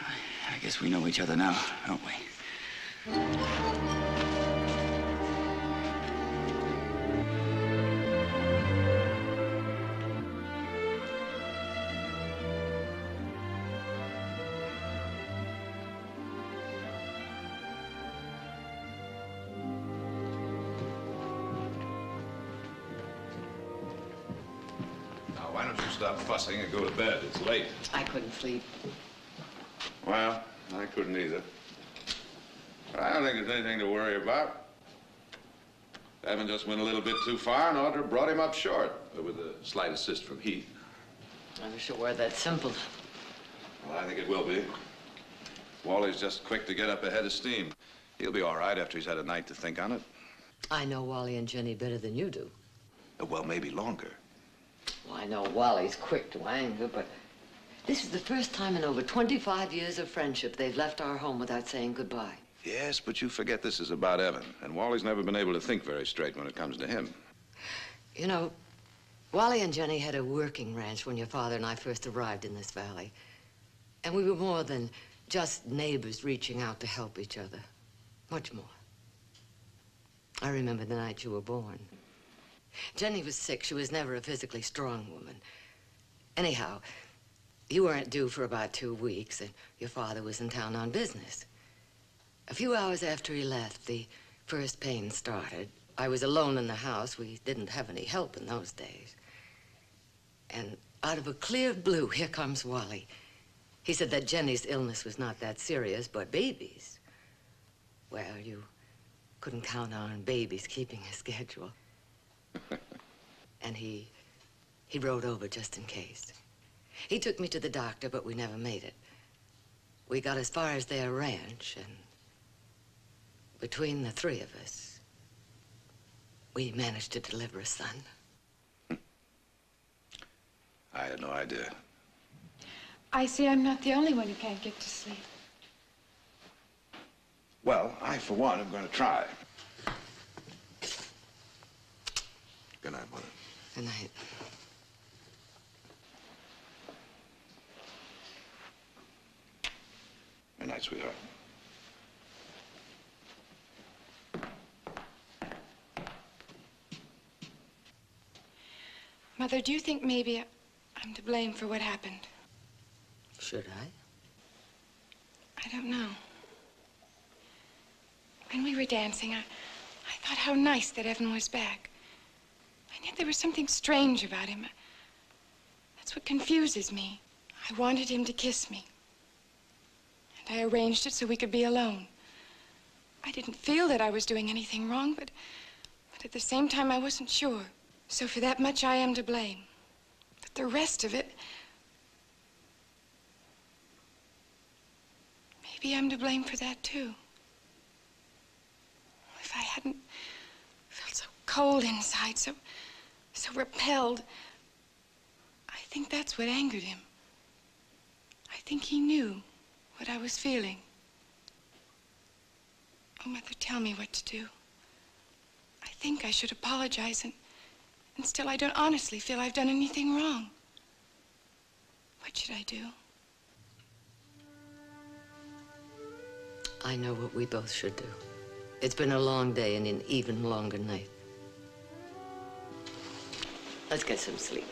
I- I guess we know each other now, don't we? I sleep. Well, I couldn't either. But I don't think there's anything to worry about. Evan just went a little bit too far, and Audra brought him up short, but with a slight assist from Heath. I wish it were that simple. Well, I think it will be. Wally's just quick to get up ahead of steam. He'll be all right after he's had a night to think on it. I know Wally and Jenny better than you do. Well, maybe longer. Well, I know Wally's quick to anger, but this is the first time in over 25 years of friendship they've left our home without saying goodbye. Yes, but you forget this is about Evan, and Wally's never been able to think very straight when it comes to him. You know, Wally and Jenny had a working ranch when your father and I first arrived in this valley. And we were more than just neighbors reaching out to help each other. Much more. I remember the night you were born. Jenny was sick. She was never a physically strong woman. Anyhow, you weren't due for about two weeks, and your father was in town on business. A few hours after he left, the first pain started. I was alone in the house. We didn't have any help in those days. And out of a clear blue, here comes Wally. He said that Jenny's illness was not that serious, but baby's. Well, you couldn't count on babies keeping a schedule. and he, he rode over just in case. He took me to the doctor, but we never made it. We got as far as their ranch, and between the three of us, we managed to deliver a son. I had no idea. I see I'm not the only one who can't get to sleep. Well, I, for one, am going to try. Good night, Mother. Good night. Good night, sweetheart. Mother, do you think maybe I'm to blame for what happened? Should I? I don't know. When we were dancing, I, I thought how nice that Evan was back. And yet there was something strange about him. That's what confuses me. I wanted him to kiss me. I arranged it so we could be alone. I didn't feel that I was doing anything wrong, but, but at the same time, I wasn't sure. So for that much, I am to blame. But the rest of it, maybe I'm to blame for that, too. If I hadn't felt so cold inside, so, so repelled, I think that's what angered him. I think he knew what I was feeling. Oh, Mother, tell me what to do. I think I should apologize, and, and still I don't honestly feel I've done anything wrong. What should I do? I know what we both should do. It's been a long day and an even longer night. Let's get some sleep.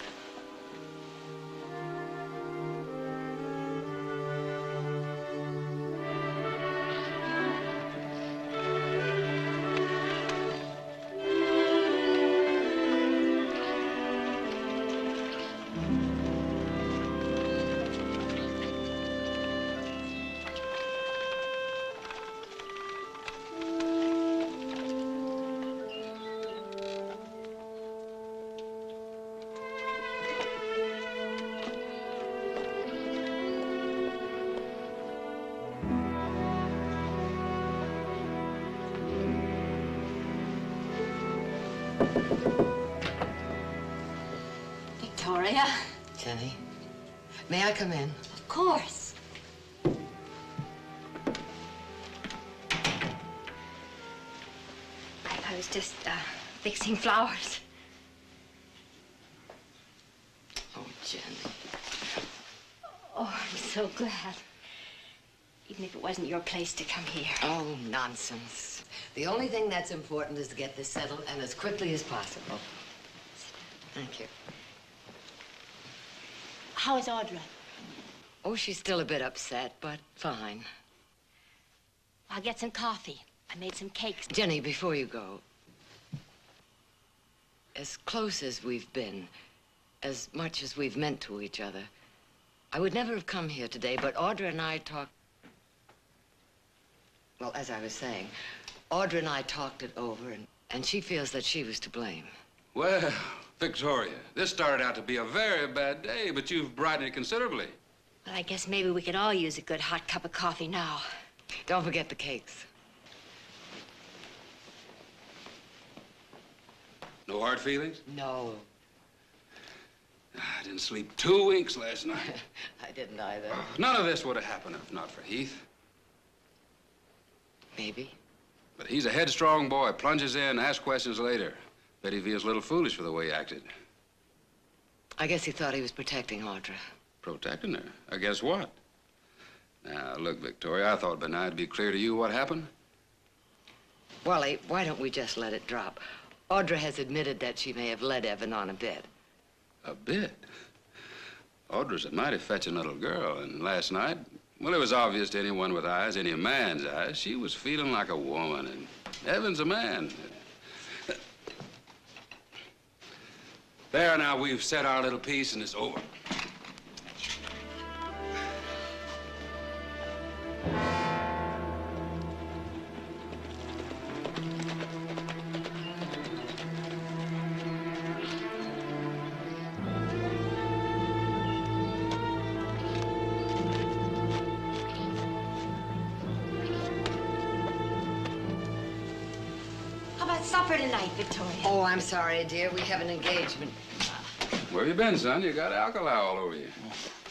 Place to come here. Oh, nonsense. The only thing that's important is to get this settled and as quickly as possible. Thank you. How is Audra? Oh, she's still a bit upset, but fine. I'll get some coffee. I made some cakes. Jenny, before you go, as close as we've been, as much as we've meant to each other, I would never have come here today, but Audra and I talked. Well, as I was saying, Audra and I talked it over, and, and she feels that she was to blame. Well, Victoria, this started out to be a very bad day, but you've brightened it considerably. Well, I guess maybe we could all use a good hot cup of coffee now. Don't forget the cakes. No hard feelings? No. Ah, I didn't sleep two winks last night. I didn't either. None of this would have happened if not for Heath. Maybe. But he's a headstrong boy, plunges in, asks questions later. Bet he feels a little foolish for the way he acted. I guess he thought he was protecting Audra. Protecting her? I guess what? Now, look, Victoria, I thought by now it'd be clear to you what happened. Wally, why don't we just let it drop? Audra has admitted that she may have led Evan on a bit. A bit? Audra's a mighty fetching little girl, and last night, well, it was obvious to anyone with eyes, any man's eyes, she was feeling like a woman, and Evan's a man. There, now, we've said our little piece, and it's over. How supper tonight, Victoria? Oh, I'm sorry, dear. We have an engagement. Where have you been, son? You got alkali all over you.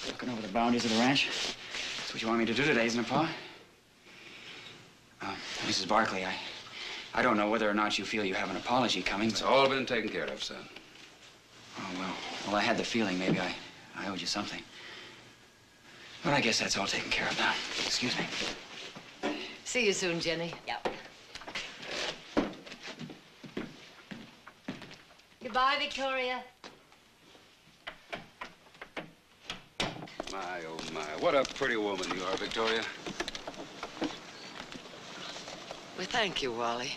Looking over the boundaries of the ranch. That's what you want me to do today, isn't it, Pa? Uh, Mrs. Barkley, I, I don't know whether or not you feel you have an apology coming. It's all been taken care of, son. Oh, well. Well, I had the feeling maybe I, I owed you something. But I guess that's all taken care of now. Excuse me. See you soon, Jenny. Yep. Goodbye, Victoria. My, oh, my. What a pretty woman you are, Victoria. We thank you, Wally.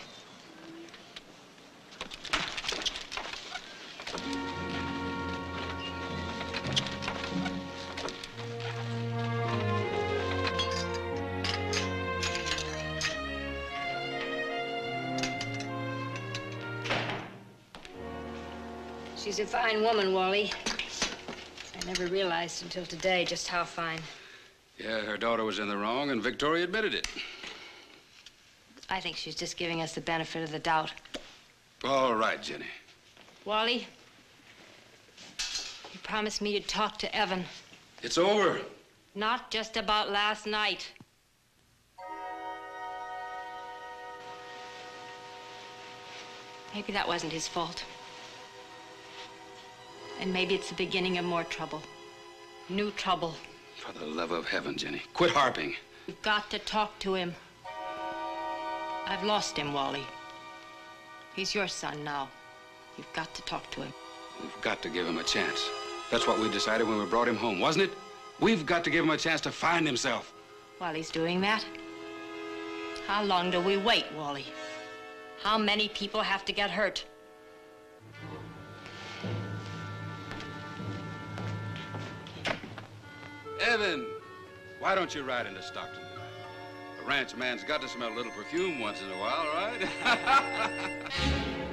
She's a fine woman, Wally. I never realized until today just how fine. Yeah, her daughter was in the wrong, and Victoria admitted it. I think she's just giving us the benefit of the doubt. All right, Jenny. Wally, you promised me to talk to Evan. It's over. Not just about last night. Maybe that wasn't his fault. And maybe it's the beginning of more trouble. New trouble. For the love of heaven, Jenny, quit harping. You've got to talk to him. I've lost him, Wally. He's your son now. You've got to talk to him. We've got to give him a chance. That's what we decided when we brought him home, wasn't it? We've got to give him a chance to find himself. While he's doing that, how long do we wait, Wally? How many people have to get hurt? Evan, why don't you ride into Stockton tonight? A ranch man's got to smell a little perfume once in a while, right?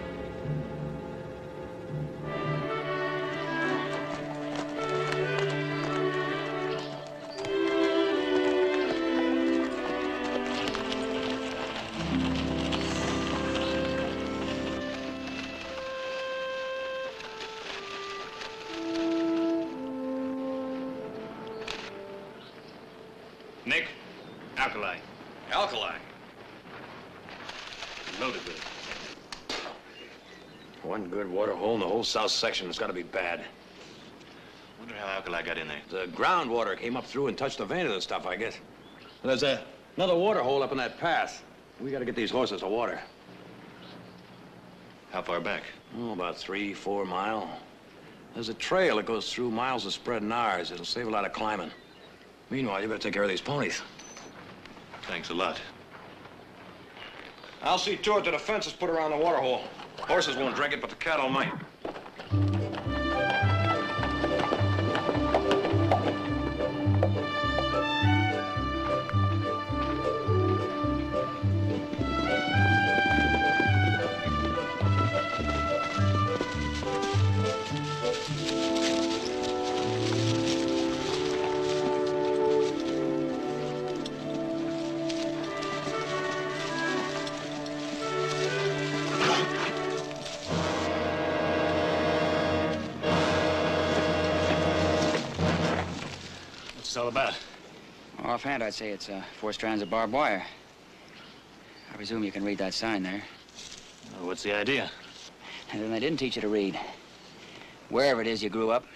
whole south section has got to be bad. Wonder how alkali got in there. The groundwater came up through and touched the vein of the stuff, I guess. There's a, another water hole up in that pass. We got to get these horses to water. How far back? Oh, about three, four mile. There's a trail that goes through miles of spread Nars. It'll save a lot of climbing. Meanwhile, you better take care of these ponies. Thanks a lot. I'll see to it that a fence is put around the water hole. Horses won't drink it, but the cattle might. All about? Offhand, I'd say it's uh, four strands of barbed wire. I presume you can read that sign there. Well, what's the idea? And then they didn't teach you to read. Wherever it is you grew up.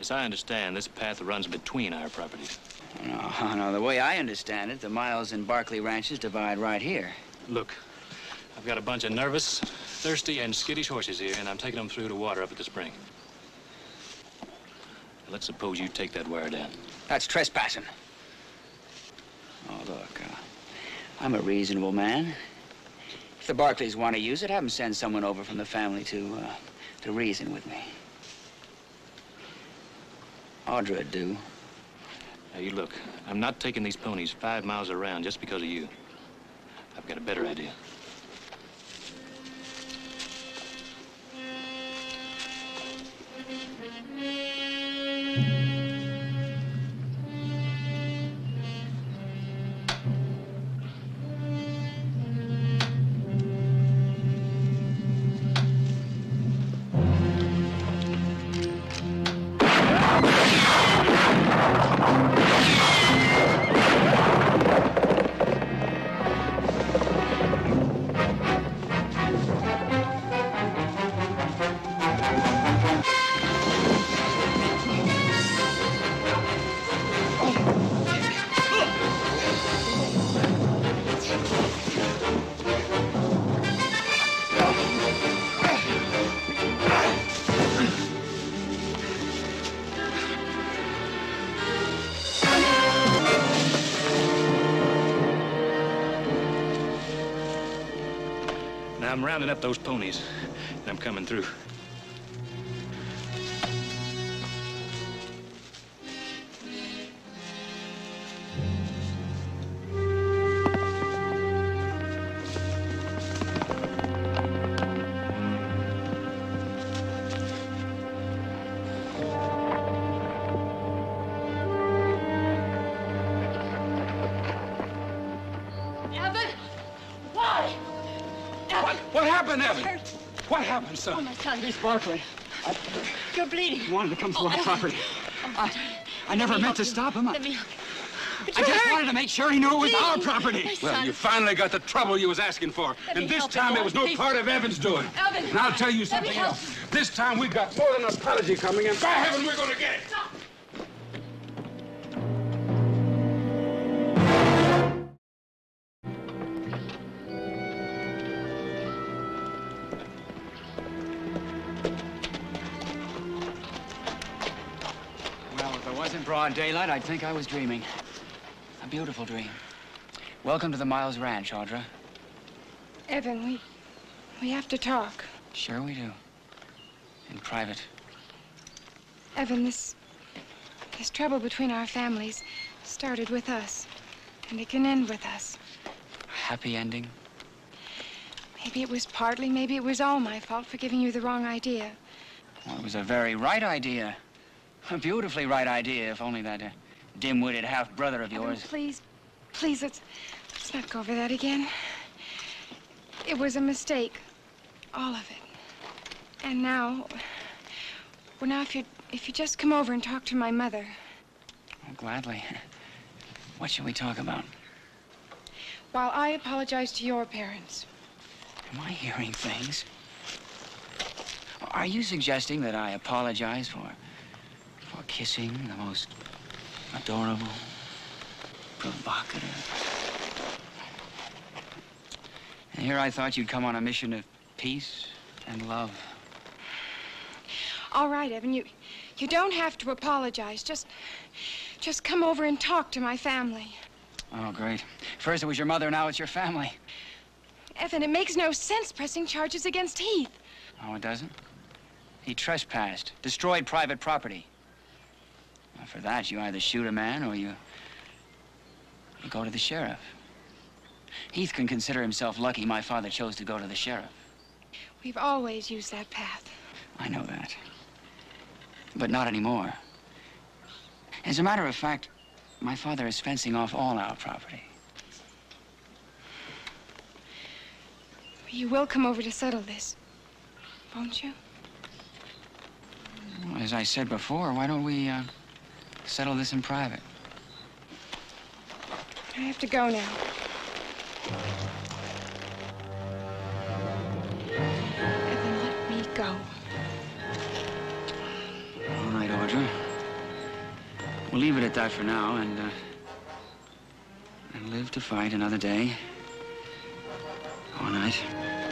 As I understand, this path runs between our properties. No, no, the way I understand it, the miles in Barkley ranches divide right here. Look, I've got a bunch of nervous, thirsty, and skittish horses here, and I'm taking them through to water up at the spring. Let's suppose you take that wire down. That's trespassing. Oh, look, uh, I'm a reasonable man. If the Barkleys want to use it, have them send someone over from the family to, uh, to reason with me. Audra do. Now, you look, I'm not taking these ponies five miles around just because of you. I've got a better idea. Rounding up those ponies, happened, Evan? What happened, son? Oh, my son. Miss Barkley. You're bleeding. He wanted to come to Oh, our oh. Evan. property. I, I never me meant to you. stop him. I, Let me help. But I just hurt. wanted to make sure he knew it was our property. My Well, son. you finally got the trouble you was asking for. Let and this time it was no please. part of Evan's doing. Evan. And I'll tell you something else. This time we've got more than an apology coming, and by heaven, we're going to get it. Broad daylight, I'd think I was dreaming. A beautiful dream. Welcome to the Miles Ranch, Audra. Evan, we, we have to talk. Sure we do. In private. Evan, this, this trouble between our families started with us, and it can end with us. A Happy ending. Maybe it was partly, maybe it was all my fault for giving you the wrong idea. Well, it was a very right idea. A beautifully right idea, if only that uh, dim-witted half-brother of yours. please, please, let's, let's not go over that again. It was a mistake. All of it. And now, well, now if you if you just come over and talk to my mother. Oh, gladly. What shall we talk about? While I apologize to your parents. Am I hearing things? Are you suggesting that I apologize for kissing the most adorable, provocative? And here I thought you'd come on a mission of peace and love. All right, Evan, you you don't have to apologize. Just just come over and talk to my family. Oh, great. First it was your mother, now it's your family. Evan, it makes no sense pressing charges against Heath. Oh, it doesn't? He trespassed, destroyed private property. For that, you either shoot a man or you, you go to the sheriff. Heath can consider himself lucky my father chose to go to the sheriff. We've always used that path. I know that. But not anymore. As a matter of fact, my father is fencing off all our property. You will come over to settle this, won't you? Well, as I said before, why don't we uh, settle this in private? I have to go now. Evan, let me go. All right, Audra. We'll leave it at that for now and, uh, and live to fight another day. All night.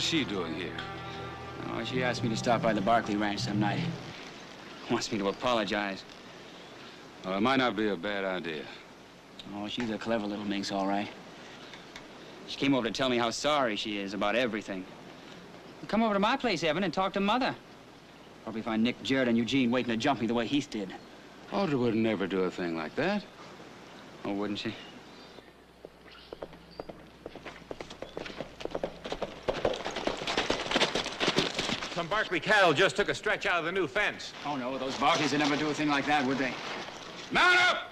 Was she doing here? Oh, she asked me to stop by the Barkley Ranch some night. Wants me to apologize. Well, it might not be a bad idea. Oh, she's a clever little minx, all right. She came over to tell me how sorry she is about everything. Come over to my place, Evan, and talk to Mother. Probably find Nick, Jared, and Eugene waiting to jump me the way Heath did. Audra would never do a thing like that. Oh, wouldn't she? Barkley cattle just took a stretch out of the new fence. Oh, no, those Barkleys would never do a thing like that, would they? Mount up!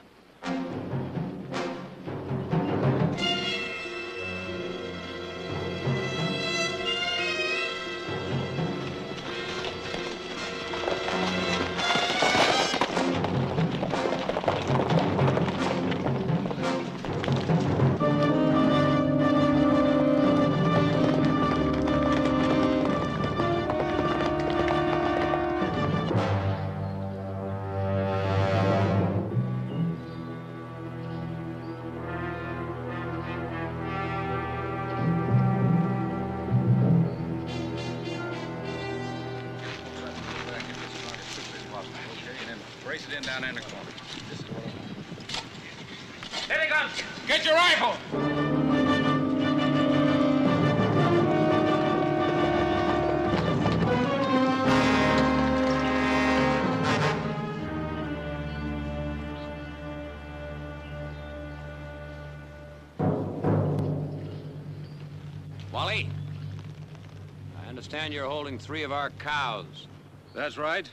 Understand you're holding three of our cows. That's right.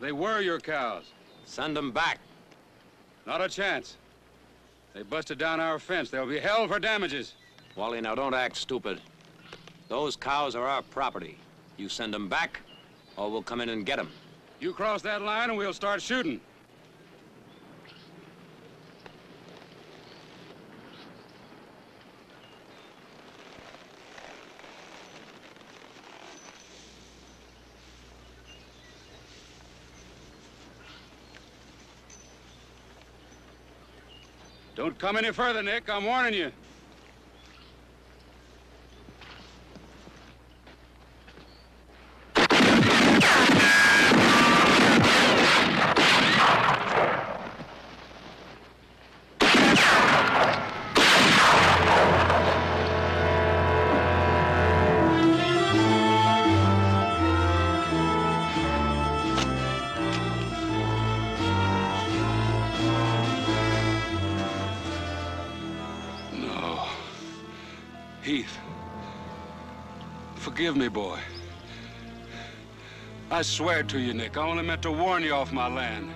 They were your cows. Send them back. Not a chance. They busted down our fence. They'll be hell for damages. Wally, now don't act stupid. Those cows are our property. You send them back, or we'll come in and get them. You cross that line and we'll start shooting. Don't come any further, Nick. I'm warning you. Forgive me, boy. I swear to you, Nick, I only meant to warn you off my land.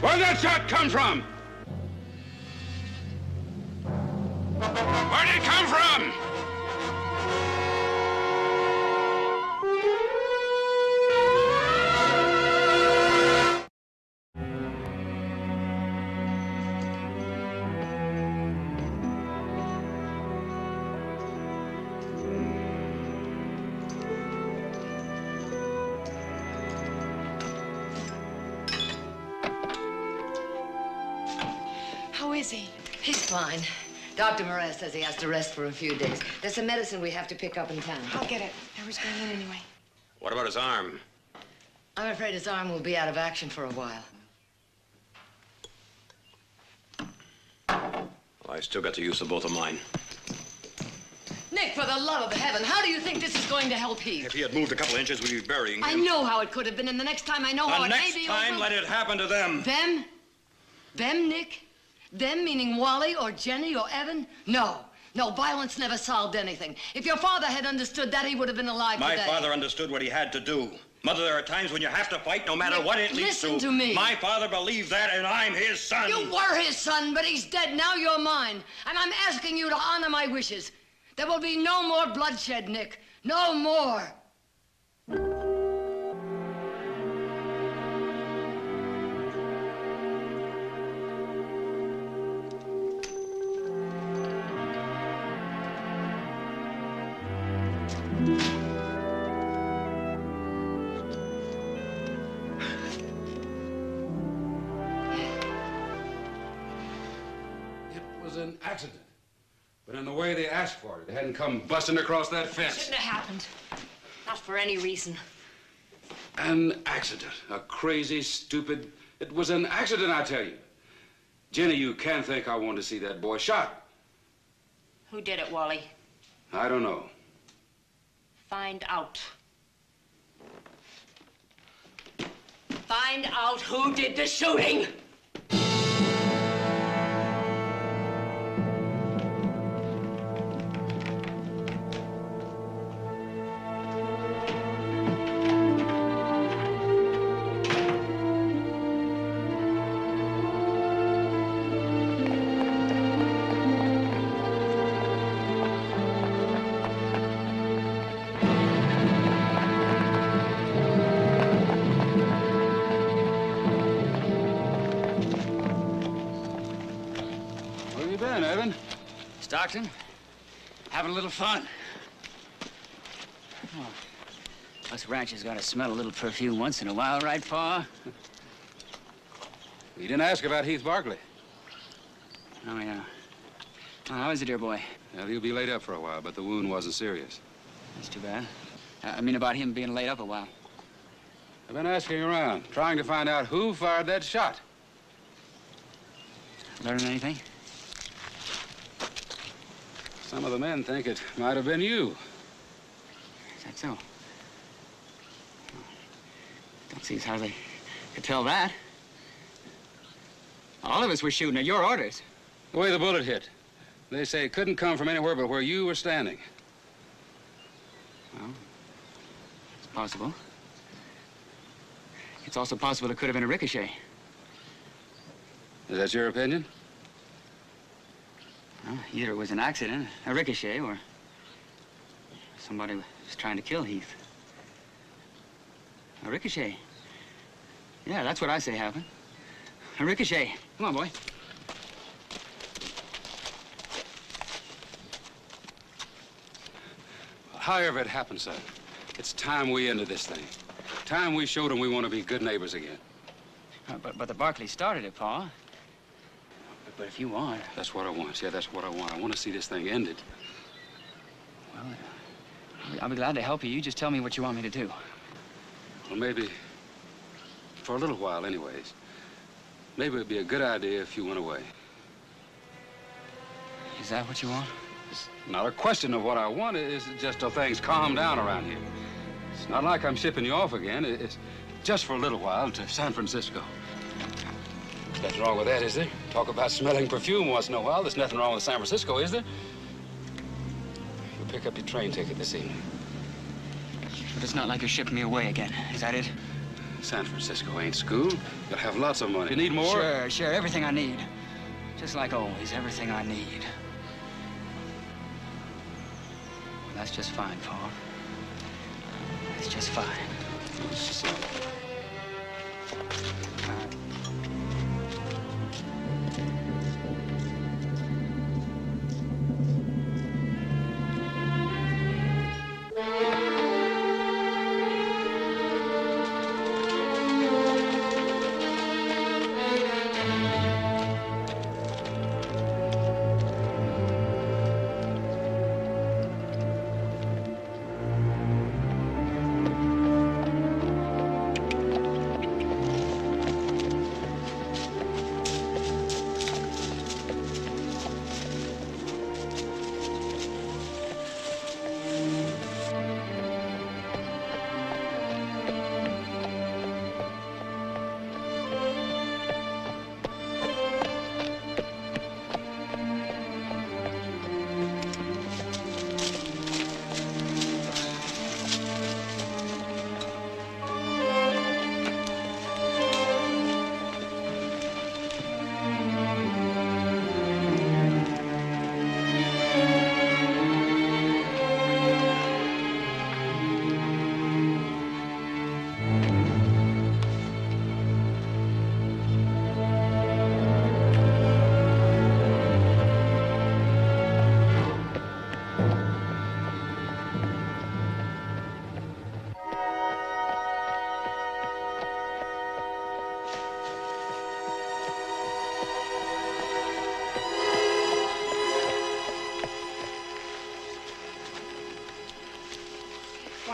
Where'd that shot come from? Where'd it come from? Dr. Moran says he has to rest for a few days. There's some medicine we have to pick up in town. I'll get it. I was going in anyway. What about his arm? I'm afraid his arm will be out of action for a while. Well, I still got the use of both of mine. Nick, for the love of heaven, how do you think this is going to help Heath? If he had moved a couple inches, we'd be burying him. I know how it could have been, and the next time I know how The it may next be time, over- let it happen to them. Them? Them, Nick? Them meaning Wally or Jenny or Evan? No. No, violence never solved anything. If your father had understood that, he would have been alive My today. father understood what he had to do. Mother, there are times when you have to fight no matter what it leads to. listen to me. My father believed that, and I'm his son. You were his son, but he's dead. Now you're mine. And I'm asking you to honor my wishes. There will be no more bloodshed, Nick. No more. Hadn't come busting across that fence. It Shouldn't have happened. Not for any reason. An accident. A crazy, stupid. It was an accident, I tell you. Jenny, you can't think I want to see that boy shot. Who did it, Wally? I don't know. Find out. Find out who did the shooting. Stockton, having a little fun. Oh, us ranchers gotta smell a little perfume once in a while, right, Pa? You didn't ask about Heath Barkley. Oh, yeah. Oh, how is it, dear boy? Well, he'll be laid up for a while, but the wound wasn't serious. That's too bad. Uh, I mean about him being laid up a while. I've been asking around, trying to find out who fired that shot. Learning anything? Some of the men think it might have been you. Is that so? Don't see as how they could tell that. All of us were shooting at your orders. The way the bullet hit. They say it couldn't come from anywhere but where you were standing. Well, it's possible. It's also possible it could have been a ricochet. Is that your opinion? Well, either it was an accident, a ricochet, or somebody was trying to kill Heath. A ricochet. Yeah, that's what I say happened. A ricochet. Come on, boy. However it happened, sir, it's time we ended this thing. Time we showed them we want to be good neighbors again. Uh, but, but the Barkleys started it, Pa. But, if you want... That's what I want. Yeah, that's what I want. I want to see this thing ended. Well, I'll be- I'll be glad to help you. You just tell me what you want me to do. Well, maybe, for a little while anyways, maybe it'd be a good idea if you went away. Is that what you want? It's not a question of what I want. It's just till things calm down around here. It's not like I'm shipping you off again. It's just for a little while to San Francisco. There's nothing wrong with that, is there? Talk about smelling perfume once in a while. There's nothing wrong with San Francisco, is there? You'll pick up your train ticket this evening. But it's not like you're shipping me away again. Is that it? San Francisco ain't school. You'll have lots of money. You need more? Sure, sure. Everything I need. Just like always, everything I need. That's just fine, Pa. That's just fine.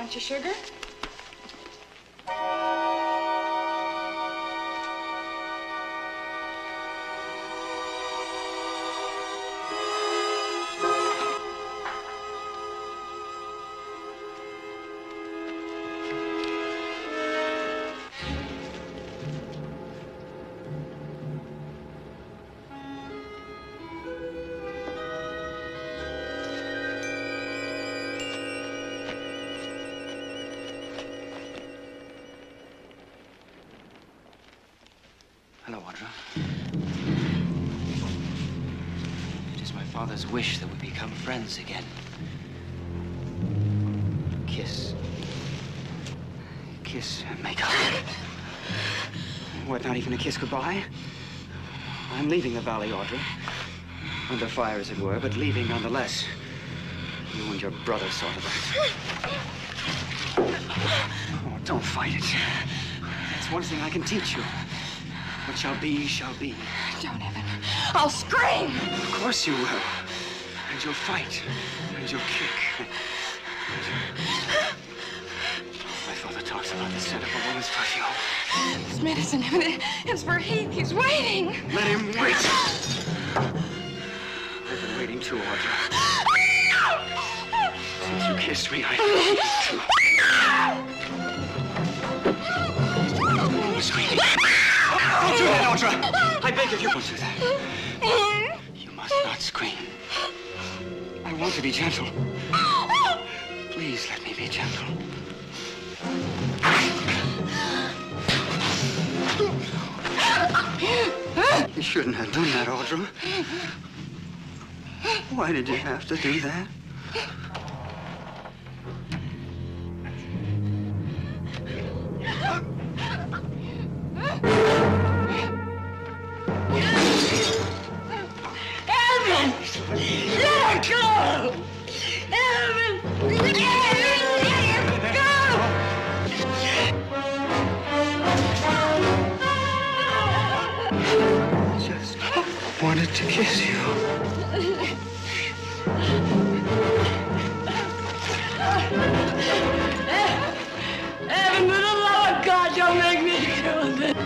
Want your sugar? Is wish that we become friends again. Kiss. Kiss and make up. What, not even a kiss goodbye? I'm leaving the valley, Audra. Under fire, as it were, but leaving nonetheless. You and your brother to that. Oh, don't fight it. That's one thing I can teach you. What shall be, shall be. Don't, Evan. I'll scream! Of course you will. And you'll fight. And you'll kick. My father knows about the scent of a woman's perfume? This medicine, it- it's for Heath. He's waiting. Let him wait. I've been waiting too, Audra. Since you kissed me, I've been waiting too. Sweetie. Don't do that, Audra. I beg of you, don't do that. Want to be gentle. Please let me be gentle. You shouldn't have done that, Audra. Why did you have to do that? Wanted to kiss you. Evan, for the love of God, don't make me do this.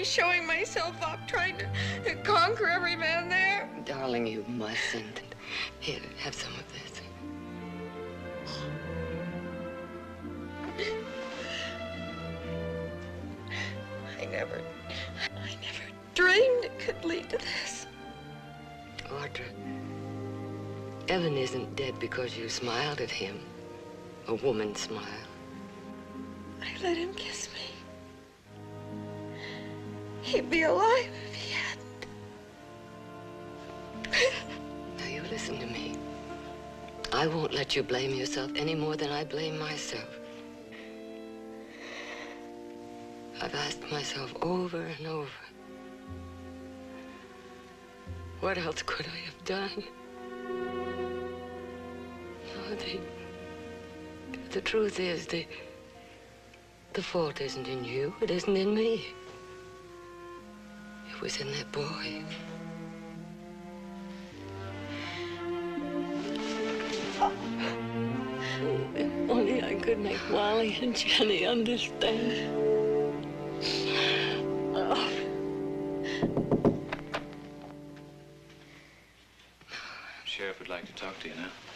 Party, showing myself up, trying to, to conquer every man there. Darling, you mustn't. Here, have some of this. I never, I never dreamed it could lead to this. Audra, Evan isn't dead because you smiled at him. A woman's smile. I let him kiss me. He'd be alive if he hadn't. Now you listen to me. I won't let you blame yourself any more than I blame myself. I've asked myself over and over, what else could I have done? Oh, the, the truth is, the, the fault isn't in you. It isn't in me. It was in that boy. If only I could make Wally and Jenny understand. Sheriff would like to talk to you now.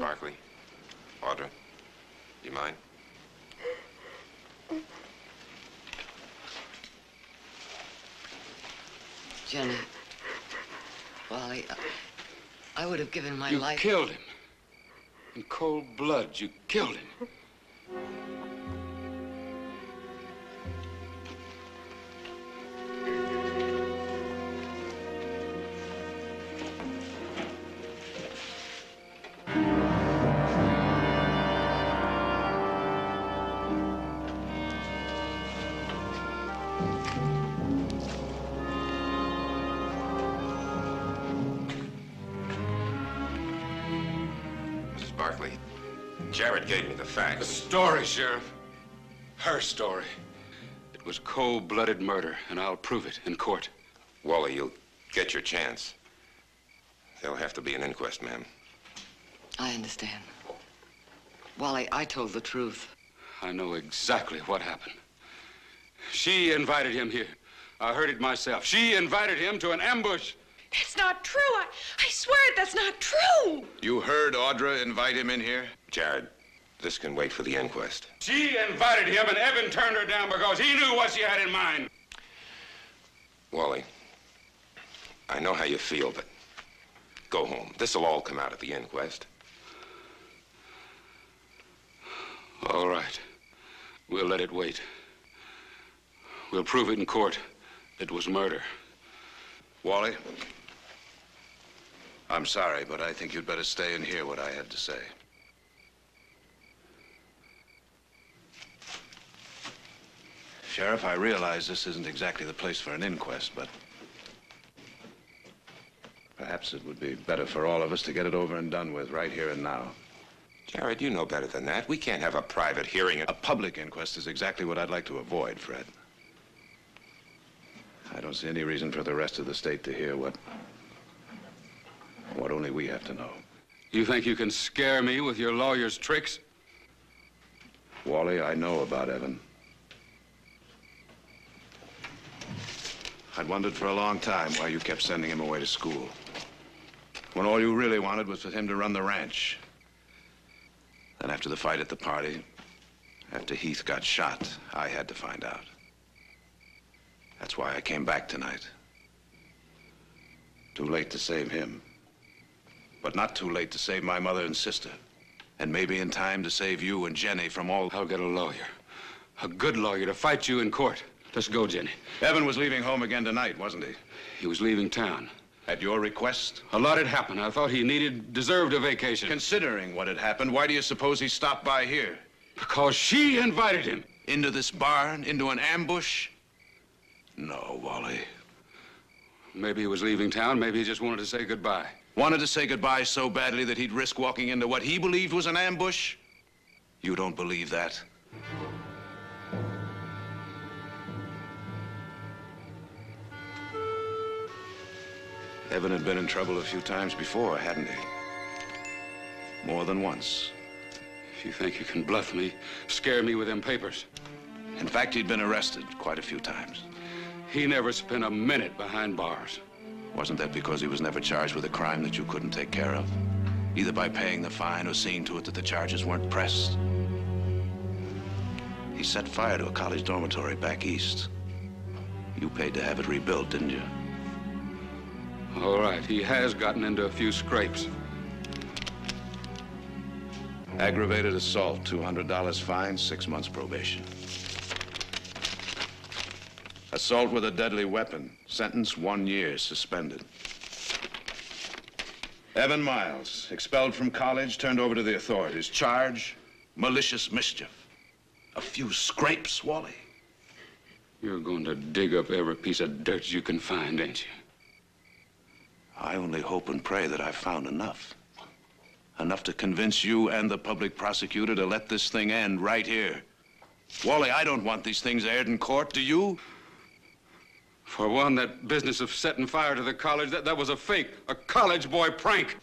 Barkley. Audra. Do you mind? Jenny, Wally, I, I would have given my you life. You killed him. In cold blood, you killed him. Sheriff. Her story. It was cold-blooded murder, and I'll prove it in court. Wally, you'll get your chance. There'll have to be an inquest, ma'am. I understand. Wally, I told the truth. I know exactly what happened. She invited him here. I heard it myself. She invited him to an ambush. That's not true. I, I swear it, that's not true. You heard Audra invite him in here? Jarrod, this can wait for the inquest. She invited him, and Evan turned her down because he knew what she had in mind. Wally, I know how you feel, but go home. This'll all come out at the inquest. All right. We'll let it wait. We'll prove it in court. It was murder. Wally, I'm sorry, but I think you'd better stay and hear what I had to say. Sheriff, I realize this isn't exactly the place for an inquest, but perhaps it would be better for all of us to get it over and done with right here and now. Jarrod, you know better than that. We can't have a private hearing. A public inquest is exactly what I'd like to avoid, Fred. I don't see any reason for the rest of the state to hear what... what only we have to know. You think you can scare me with your lawyer's tricks? Wally, I know about Evan. I'd wondered for a long time why you kept sending him away to school. When all you really wanted was for him to run the ranch. Then after the fight at the party, after Heath got shot, I had to find out. That's why I came back tonight. Too late to save him. But not too late to save my mother and sister. And maybe in time to save you and Jenny from all... I'll get a lawyer. A good lawyer to fight you in court. Let's go, Jenny. Evan was leaving home again tonight, wasn't he? He was leaving town. At your request? A lot had happened. I thought he needed, deserved a vacation. Considering what had happened, why do you suppose he stopped by here? Because she invited him. Into this barn? Into an ambush? No, Wally. Maybe he was leaving town. Maybe he just wanted to say goodbye. Wanted to say goodbye so badly that he'd risk walking into what he believed was an ambush? You don't believe that? Evan had been in trouble a few times before, hadn't he? More than once. If you think you can bluff me, scare me with them papers. In fact, he'd been arrested quite a few times. He never spent a minute behind bars. Wasn't that because he was never charged with a crime that you couldn't take care of? Either by paying the fine or seeing to it that the charges weren't pressed. He set fire to a college dormitory back east. You paid to have it rebuilt, didn't you? All right, he has gotten into a few scrapes. Aggravated assault, $200 fine, six months probation. Assault with a deadly weapon, sentence one year, suspended. Evan Miles, expelled from college, turned over to the authorities. Charge, malicious mischief. A few scrapes, Wally. You're going to dig up every piece of dirt you can find, ain't you? I only hope and pray that I've found enough. Enough to convince you and the public prosecutor to let this thing end right here. Wally, I don't want these things aired in court, do you? For one, that business of setting fire to the college, that, that was a fake, a college boy prank.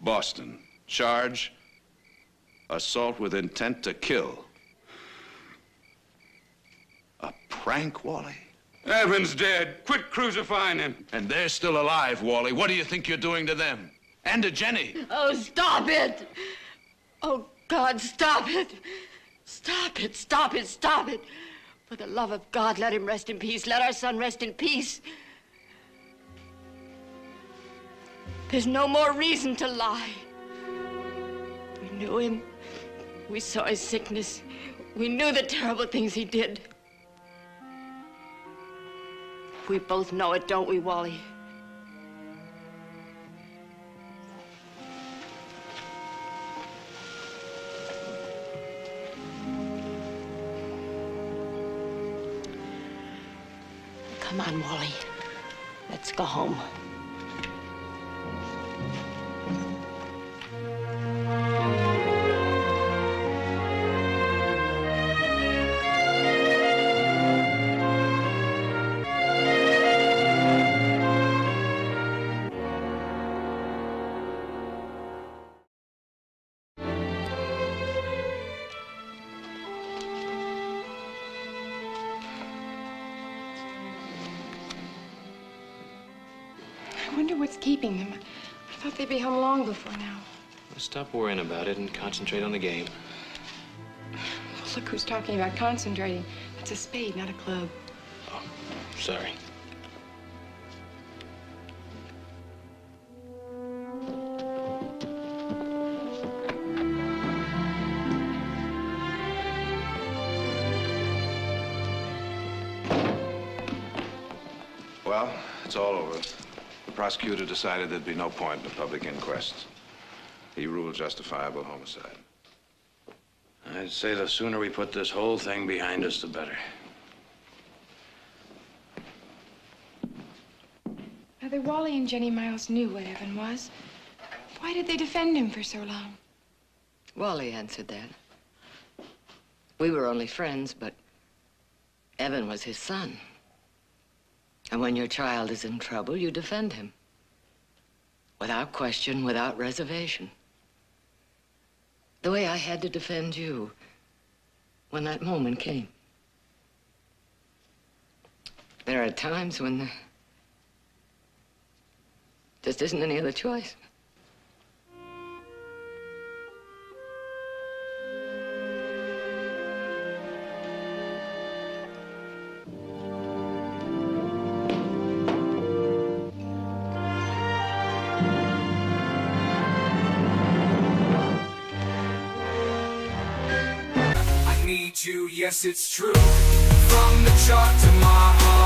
Boston. Charge, assault with intent to kill. A prank, Wally? Evan's dead. Quit crucifying him. And they're still alive, Wally. What do you think you're doing to them? And to Jenny? Oh, stop it! Oh, God, stop it! Stop it, stop it, stop it! For the love of God, let him rest in peace. Let our son rest in peace. There's no more reason to lie. We knew him. We saw his sickness. We knew the terrible things he did. We both know it, don't we, Wally? Come on, Wally. Let's go home. Stop worrying about it and concentrate on the game. Well, look who's talking about concentrating. It's a spade, not a club. Oh, sorry. Well, it's all over. The prosecutor decided there'd be no point in a public inquest. He ruled justifiable homicide. I'd say the sooner we put this whole thing behind us, the better. Whether Wally and Jenny Miles knew what Evan was, why did they defend him for so long? Wally answered that. We were only friends, but Evan was his son. And when your child is in trouble, you defend him. Without question, without reservation. The way I had to defend you when that moment came. There are times when there just isn't any other choice. It's true. From the chart to my heart.